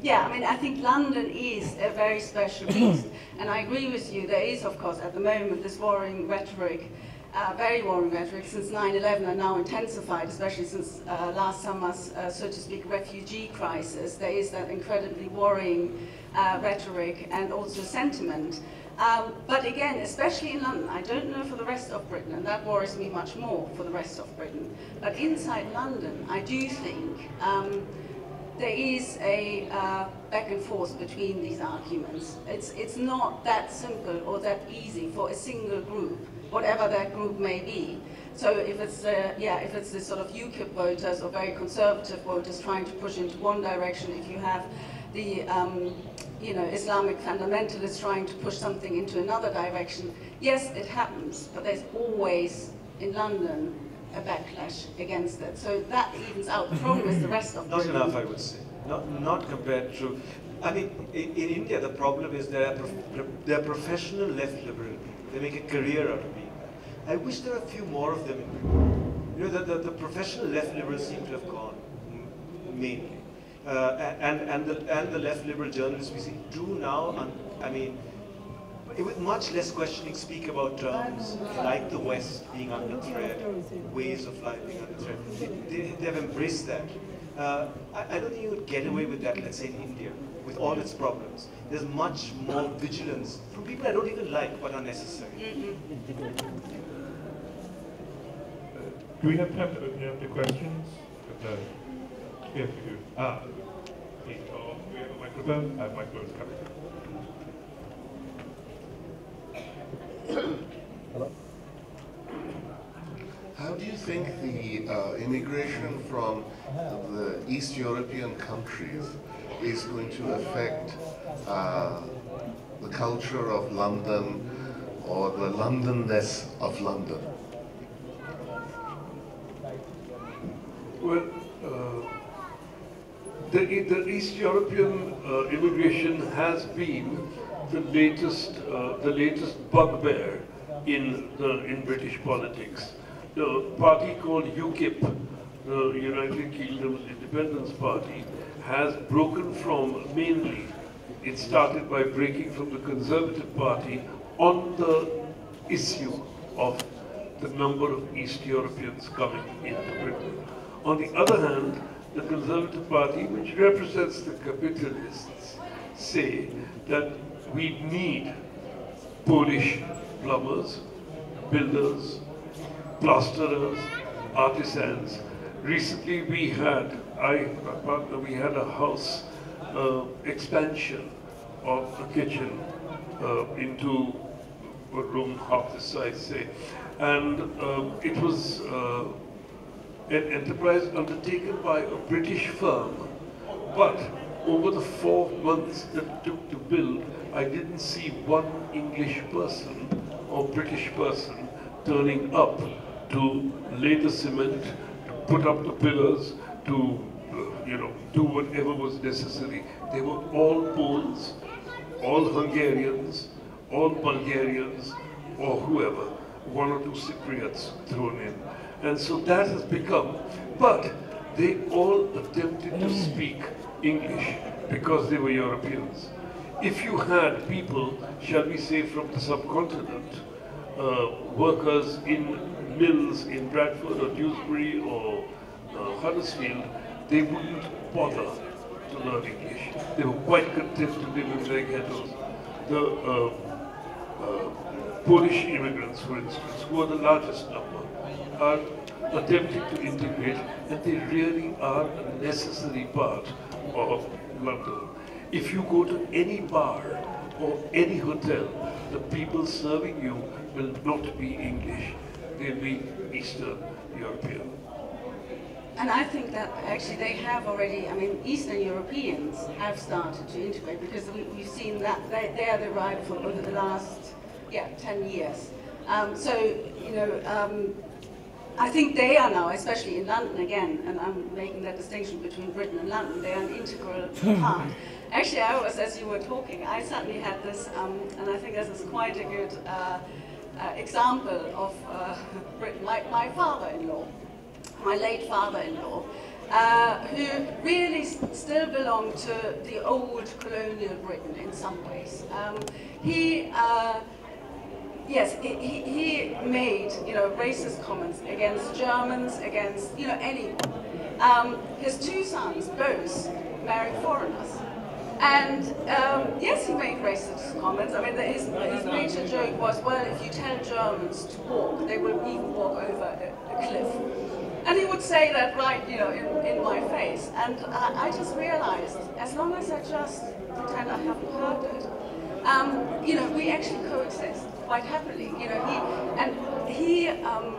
yeah, I mean, I think London is a very special beast, and I agree with you. There is, of course, at the moment, this worrying rhetoric, uh, very worrying rhetoric since 9/11, and now intensified, especially since uh, last summer's, uh, so to speak, refugee crisis. There is that incredibly worrying uh, rhetoric and also sentiment. Um, but again, especially in London, I don't know for the rest of Britain, and that worries me much more for the rest of Britain. But inside London, I do think um, there is a uh, back and forth between these arguments. It's, it's not that simple or that easy for a single group, whatever that group may be. So if it's, uh, yeah, if it's the sort of UKIP voters or very conservative voters trying to push into one direction, if you have the um, you know, Islamic fundamentalists trying to push something into another direction, yes, it happens, but there's always in London a backlash against it. So that evens out. The problem is the rest of the Not enough, I would say. Not, not compared to, I mean, in, in India, the problem is there are, prof, there are professional left liberal people. They make a career out of being that. I wish there were a few more of them in. You know, the, the, the professional left liberals seem to have gone, mainly. Uh, and, and, the, and the left liberal journalists we see do now, I mean, with much less questioning, speak about terms like the West being under threat, ways of life being under threat. They, they, they've embraced that. Uh, I, I don't think you would get away with that, let's say, in India, with all its problems. There's much more vigilance from people I don't even like but are necessary. Do we have time to open up to questions? No. We have. Ah. We have a microphone? I have microphones coming. Think the uh, immigration from the East European countries is going to affect uh, the culture of London or the Londonness of London? Well, uh, the, the East European uh, immigration has been the latest, uh, the latest bugbear in, the, in British politics. The party called UKIP, the United Kingdom's Independence Party, has broken from mainly, it started by breaking from the Conservative Party on the issue of the number of East Europeans coming into Britain. On the other hand, the Conservative Party, which represents the capitalists, say that we need Polish plumbers, builders, plasterers, artisans. Recently we had, I, my partner, we had a house uh, expansion of a kitchen uh, into a room half the size, say. And um, it was uh, an enterprise undertaken by a British firm. But over the four months that it took to build, I didn't see one English person or British person turning up to lay the cement, to put up the pillars, to uh, you know do whatever was necessary. They were all Poles, all Hungarians, all Bulgarians, or whoever, one or two Cypriots thrown in. And so that has become, but they all attempted to speak English because they were Europeans. If you had people, shall we say, from the subcontinent, uh, workers in mills in Bradford or Dewsbury or uh, Huddersfield, they wouldn't bother to learn English. They were quite content to live in their ghettos. The uh, uh, Polish immigrants, for instance, who are the largest number, are attempting to integrate, and they really are a necessary part of London. If you go to any bar or any hotel, the people serving you will not be English. They'll be Eastern European. And I think that actually they have already, I mean, Eastern Europeans have started to integrate because we, have seen that they, they are the for over the last, yeah, 10 years. Um, so, you know, um, I think they are now, especially in London again, and I'm making that distinction between Britain and London, they are an integral part. Actually, I was, as you were talking, I suddenly had this, um, and I think this is quite a good uh, uh, example of uh, Britain. My, my father-in-law, my late father-in-law, uh, who really still belonged to the old colonial Britain in some ways. Um, he uh, yes, he, he, made, you know, racist comments against Germans, against, you know, anyone. Um, his two sons both married foreigners. And um, yes, he made racist comments. I mean, his, his major joke was, well, if you tell Germans to walk, they will even walk over a, a cliff. And he would say that right, you know, in, in my face. And I, I just realized, as long as I just pretend I haven't heard it, um, you know, we actually coexist quite happily. You know, he and he, um,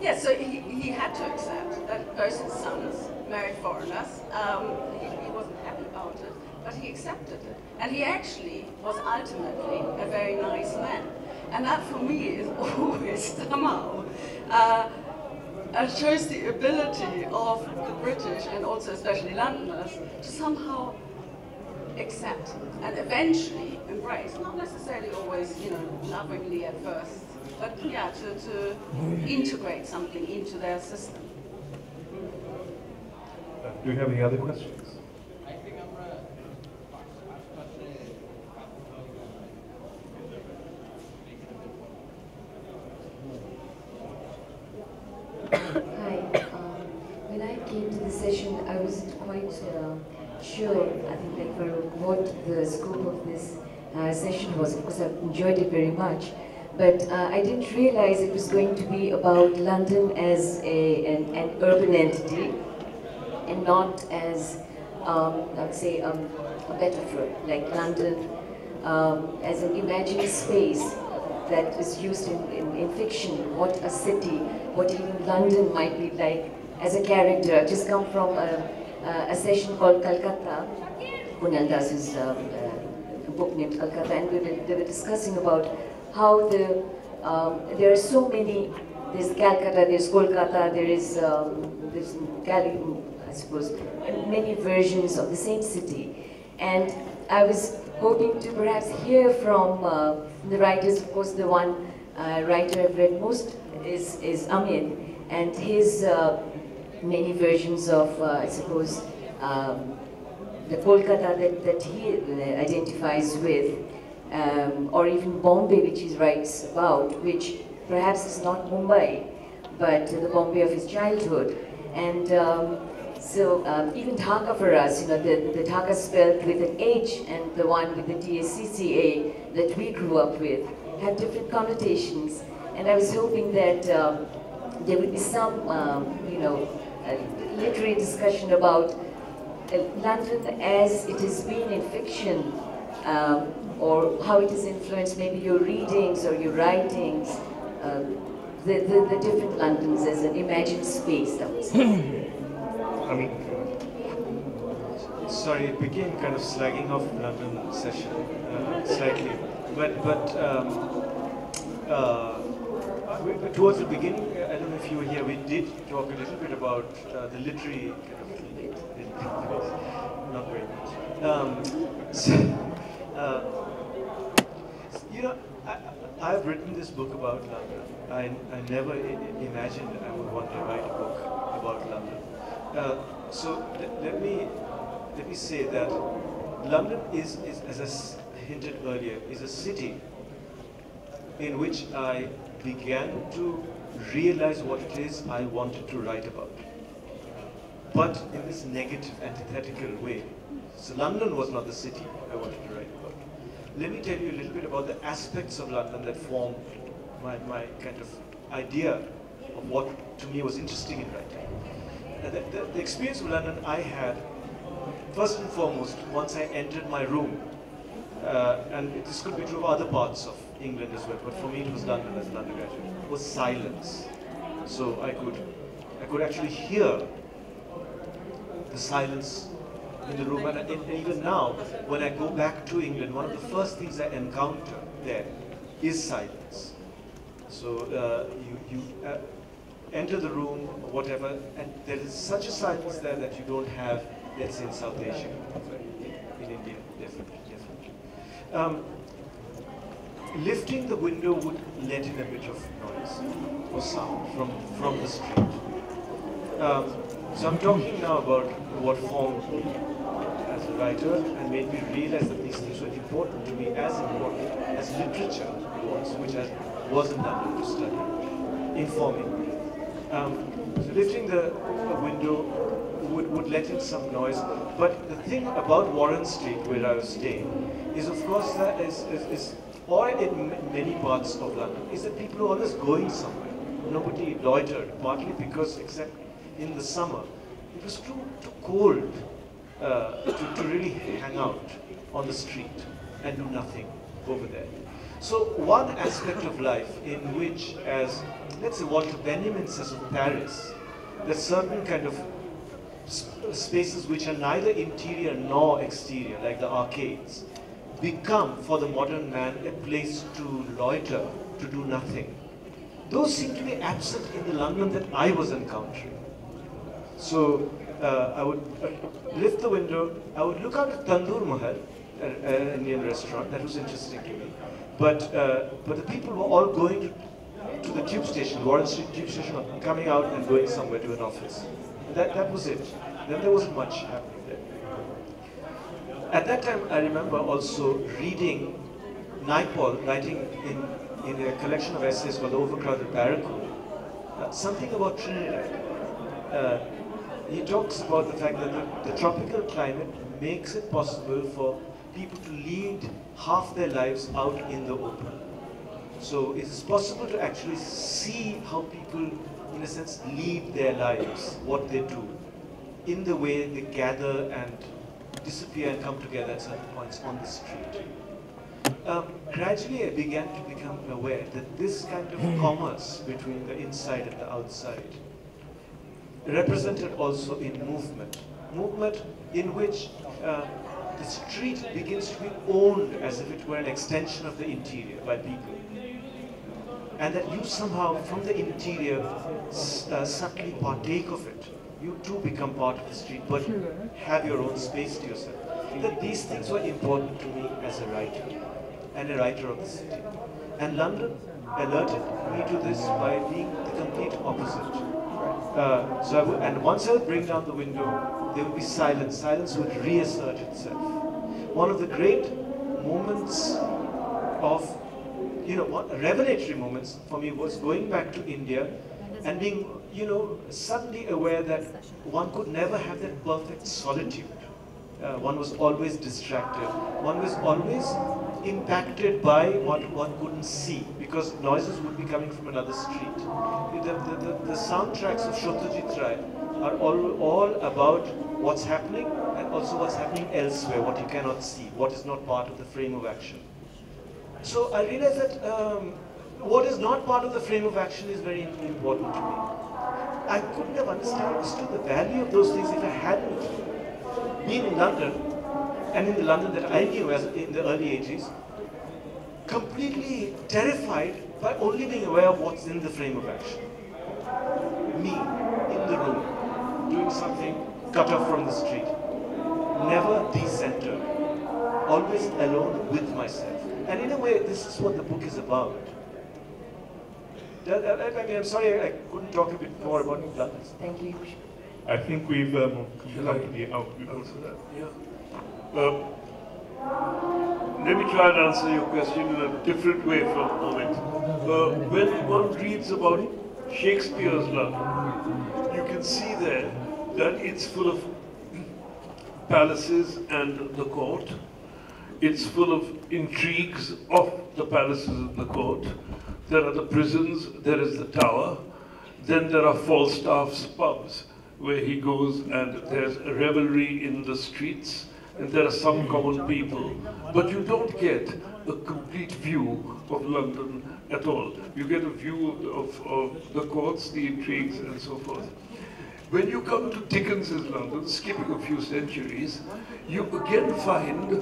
yeah, so he, he had to accept that both his sons married foreigners. Um, he, he wasn't happy about it, but he accepted it. And he actually was ultimately a very nice man. And that for me is always somehow uh, shows the ability of the British and also especially Londoners to somehow accept and eventually embrace, not necessarily always, you know, lovingly at first, but yeah, to, to integrate something into their system. Do you have any other questions? Hi. Um, when I came to the session, I wasn't quite uh, sure, I think, like, for what the scope this uh, session was. Of course, I've enjoyed it very much. But uh, I didn't realize it was going to be about London as a, an, an urban entity and not as, um, I would say, um, a metaphor, like London um, as an imagined space that is used in, in, in fiction, what a city, what even London might be like as a character. I've just come from a, a session called Calcutta, Kunal Das's um, uh, book named Calcutta, and we were, they were discussing about how the um, there are so many. There's Calcutta, there's Kolkata, there is um, there's Cali, I suppose, many versions of the same city, and I was hoping to perhaps hear from uh, the writers. Of course, the one uh, writer I've read most is is Amit, and his uh, many versions of, uh, I suppose, um, the Kolkata that, that he identifies with, um, or even Bombay, which he writes about, which perhaps is not Mumbai, but the Bombay of his childhood. And um, so um, even Dhaka for us, you know, the, the Dhaka spelled with an H and the one with the D-A-C-C-A that we grew up with have different connotations. And I was hoping that um, there would be some, um, you know, uh, literary discussion about uh, London as it has been in fiction, um, or how it has influenced maybe your readings or your writings, uh, the, the, the, different Londons as an imagined space, I would say. I mean, sorry, it became kind of slagging off London session uh, slightly, but but um, uh, towards the beginning, I don't know if you were here, we did talk a little bit about uh, the literary kind of not much. Um, so, uh, you know, I, have written this book about London. I, I never imagined I would want to write a book about London. Uh, so let, let, me let me say that London is, is, as I hinted earlier, is a city in which I began to realize what it is I wanted to write about. But in this negative, antithetical way. So London was not the city I wanted to write about. Let me tell you a little bit about the aspects of London that formed my, my kind of idea of what to me was interesting in writing. The, the, the experience of London I had, first and foremost, once I entered my room, uh, and this could be true of other parts of England as well, but for me it was London as an undergraduate, was silence. So I could, I could actually hear the silence in the room. And, even now, when I go back to England, one of the first things I encounter there is silence. So uh, you, you uh, enter the room whatever, and there is such a silence there that you don't have, let's say, in South Asia, in, in India, definitely. definitely. Um, lifting the window would let in a bit of noise or sound from, from the street. Um, so I'm talking now about what formed me as a writer and made me realize that these things were important to me, as important as literature was, which I wasn't able to study, informing me. Um, so lifting the, window would, would let in some noise. But the thing about Warren Street, where I was staying, is of course that is, is, is or in many parts of London, is that people are always going somewhere. Nobody loitered, partly because, except in the summer, it was too, too cold uh, to, to really hang out on the street and do nothing over there. So one aspect of life in which, as let's say Walter Benjamin says of Paris, there's certain kind of spaces which are neither interior nor exterior, like the arcades, become for the modern man a place to loiter, to do nothing. Those seem to be absent in the London that I was encountering. So uh, I would uh, lift the window, I would look out at Tandoor Mahal, an Indian restaurant, that was interesting to me. But, uh, but the people were all going to, to the tube station, Warren Street tube station, coming out and going somewhere to an office. That, that was it. Then there wasn't much happening. there. At that time, I remember also reading Naipaul writing in, in a collection of essays called The Overcrowded Barracoon, uh, something about Trinidad. Uh, he talks about the fact that the, the tropical climate makes it possible for people to lead half their lives out in the open. So it is possible to actually see how people, in a sense, lead their lives, what they do, in the way they gather and disappear and come together at certain points on the street. Um, gradually I began to become aware that this kind of commerce between the inside and the outside represented also in movement. Movement in which uh, the street begins to be owned as if it were an extension of the interior by people. And that you somehow, from the interior, uh, subtly partake of it. You too become part of the street, but have your own space to yourself. That these things were important to me as a writer and a writer of the city. And London alerted me to this by being the complete opposite. Uh, so and once I would bring down the window, there would be silence. Silence would reassert itself. One of the great moments of, you know, what, revelatory moments for me was going back to India and being, you know, suddenly aware that one could never have that perfect solitude. Uh, one was always distracted. One was always impacted by what one couldn't see because noises would be coming from another street. The, the, the, the soundtracks of Satyajit Ray are all, all about what's happening and also what's happening elsewhere, what you cannot see, what is not part of the frame of action. So I realized that um, what is not part of the frame of action is very important to me. I couldn't have understood the value of those things if I hadn't been in London and in the London that I knew as in the early 80s, completely terrified by only being aware of what's in the frame of action. Me, in the room, doing something cut off from the street. Never decentered. Always alone with myself. And in a way, this is what the book is about. I mean, I'm sorry I couldn't talk a bit more about London. Thank you. I think we've um, come to the out. Answer that, yeah. Uh, let me try and answer your question in a different way from Amit. Uh, when one reads about Shakespeare's London, you can see there that it's full of palaces and the court. It's full of intrigues of the palaces and the court. There are the prisons, there is the tower. Then there are Falstaff's pubs, where he goes and there's revelry in the streets, and there are some common people. But you don't get a complete view of London at all. You get a view of, of, the courts, the intrigues, and so forth. When you come to Dickens's London, skipping a few centuries, you again find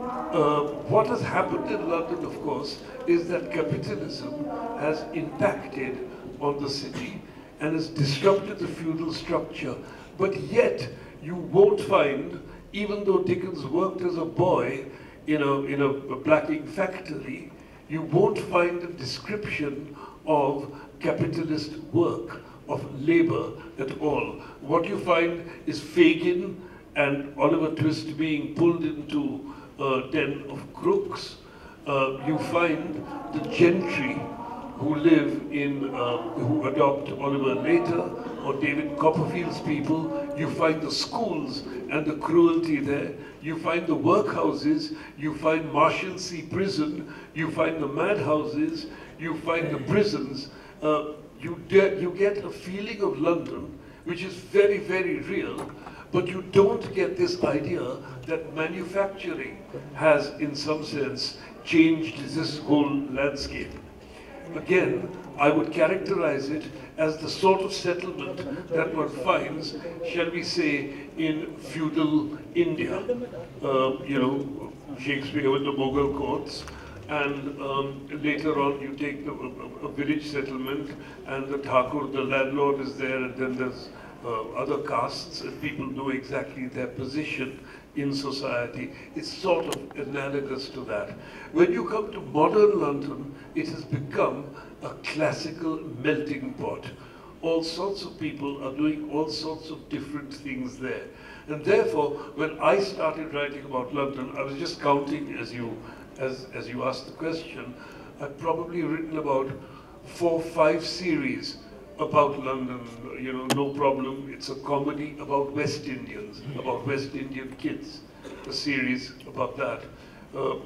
uh, what has happened in London, of course, is that capitalism has impacted on the city and has disrupted the feudal structure. But yet, you won't find, even though Dickens worked as a boy in a, in a, blacking factory, you won't find a description of capitalist work, of labor at all. What you find is Fagin and Oliver Twist being pulled into a den of crooks. Uh, you find the gentry who live in, uh, who adopt Oliver later, or David Copperfield's people. You find the schools and the cruelty there. You find the workhouses. You find Marshalsea prison. You find the madhouses. You find the prisons. Uh, you, you get a feeling of London, which is very, very real, but you don't get this idea that manufacturing has, in some sense, changed this whole landscape. Again, I would characterize it as the sort of settlement that one finds, shall we say, in feudal India. Uh, you know, Shakespeare with the Mughal courts, and um, later on you take the, a, a, village settlement, and the Thakur, the landlord, is there, and then there's uh, other castes, and people know exactly their position in society. It's sort of analogous to that. When you come to modern London, it has become a classical melting pot. All sorts of people are doing all sorts of different things there. And therefore, when I started writing about London, I was just counting as you, as, as you asked the question, I've probably written about four, five series about London, you know, no problem. It's a comedy about West Indians, about West Indian kids, a series about that. Uh,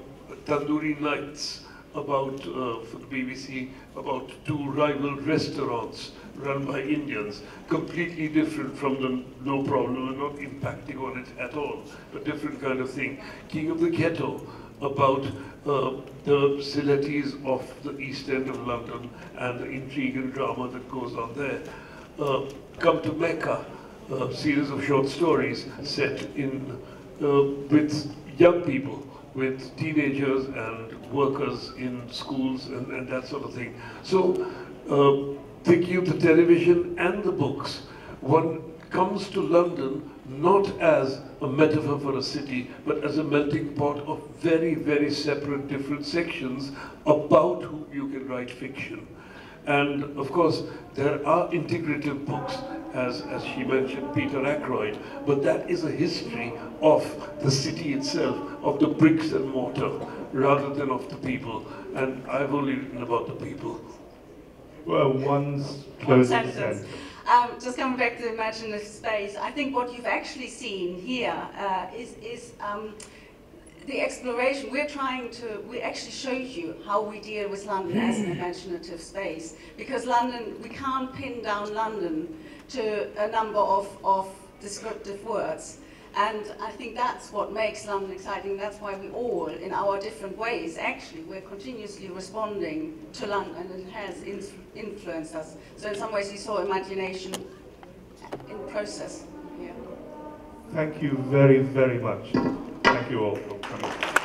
Tandoori Nights, about, uh, for the BBC, about two rival restaurants run by Indians, completely different from the no problem and not impacting on it at all, a different kind of thing. King of the Ghetto, about uh, the facilities of the East End of London and the intrigue and drama that goes on there. Uh, Come to Mecca, a series of short stories set in uh, with young people, with teenagers and workers in schools and, and that sort of thing. So, uh, thinking of the television and the books, one comes to London not as a metaphor for a city, but as a melting pot of very, very separate different sections about whom you can write fiction. And of course, there are integrative books, as, as she mentioned, Peter Ackroyd, but that is a history of the city itself, of the bricks and mortar, rather than of the people. And I've only written about the people. Well, one's One closing sentence. sentence. Um, just coming back to imaginative space, I think what you've actually seen here uh, is, is um, the exploration. We're trying to, we actually showed you how we deal with London as an imaginative space. Because London, we can't pin down London to a number of, of descriptive words. And I think that's what makes London exciting. That's why we all, in our different ways, actually, we're continuously responding to London, and it has in- influenced us. So in some ways, you saw imagination in process. Yeah. Thank you very, very much. Thank you all for coming.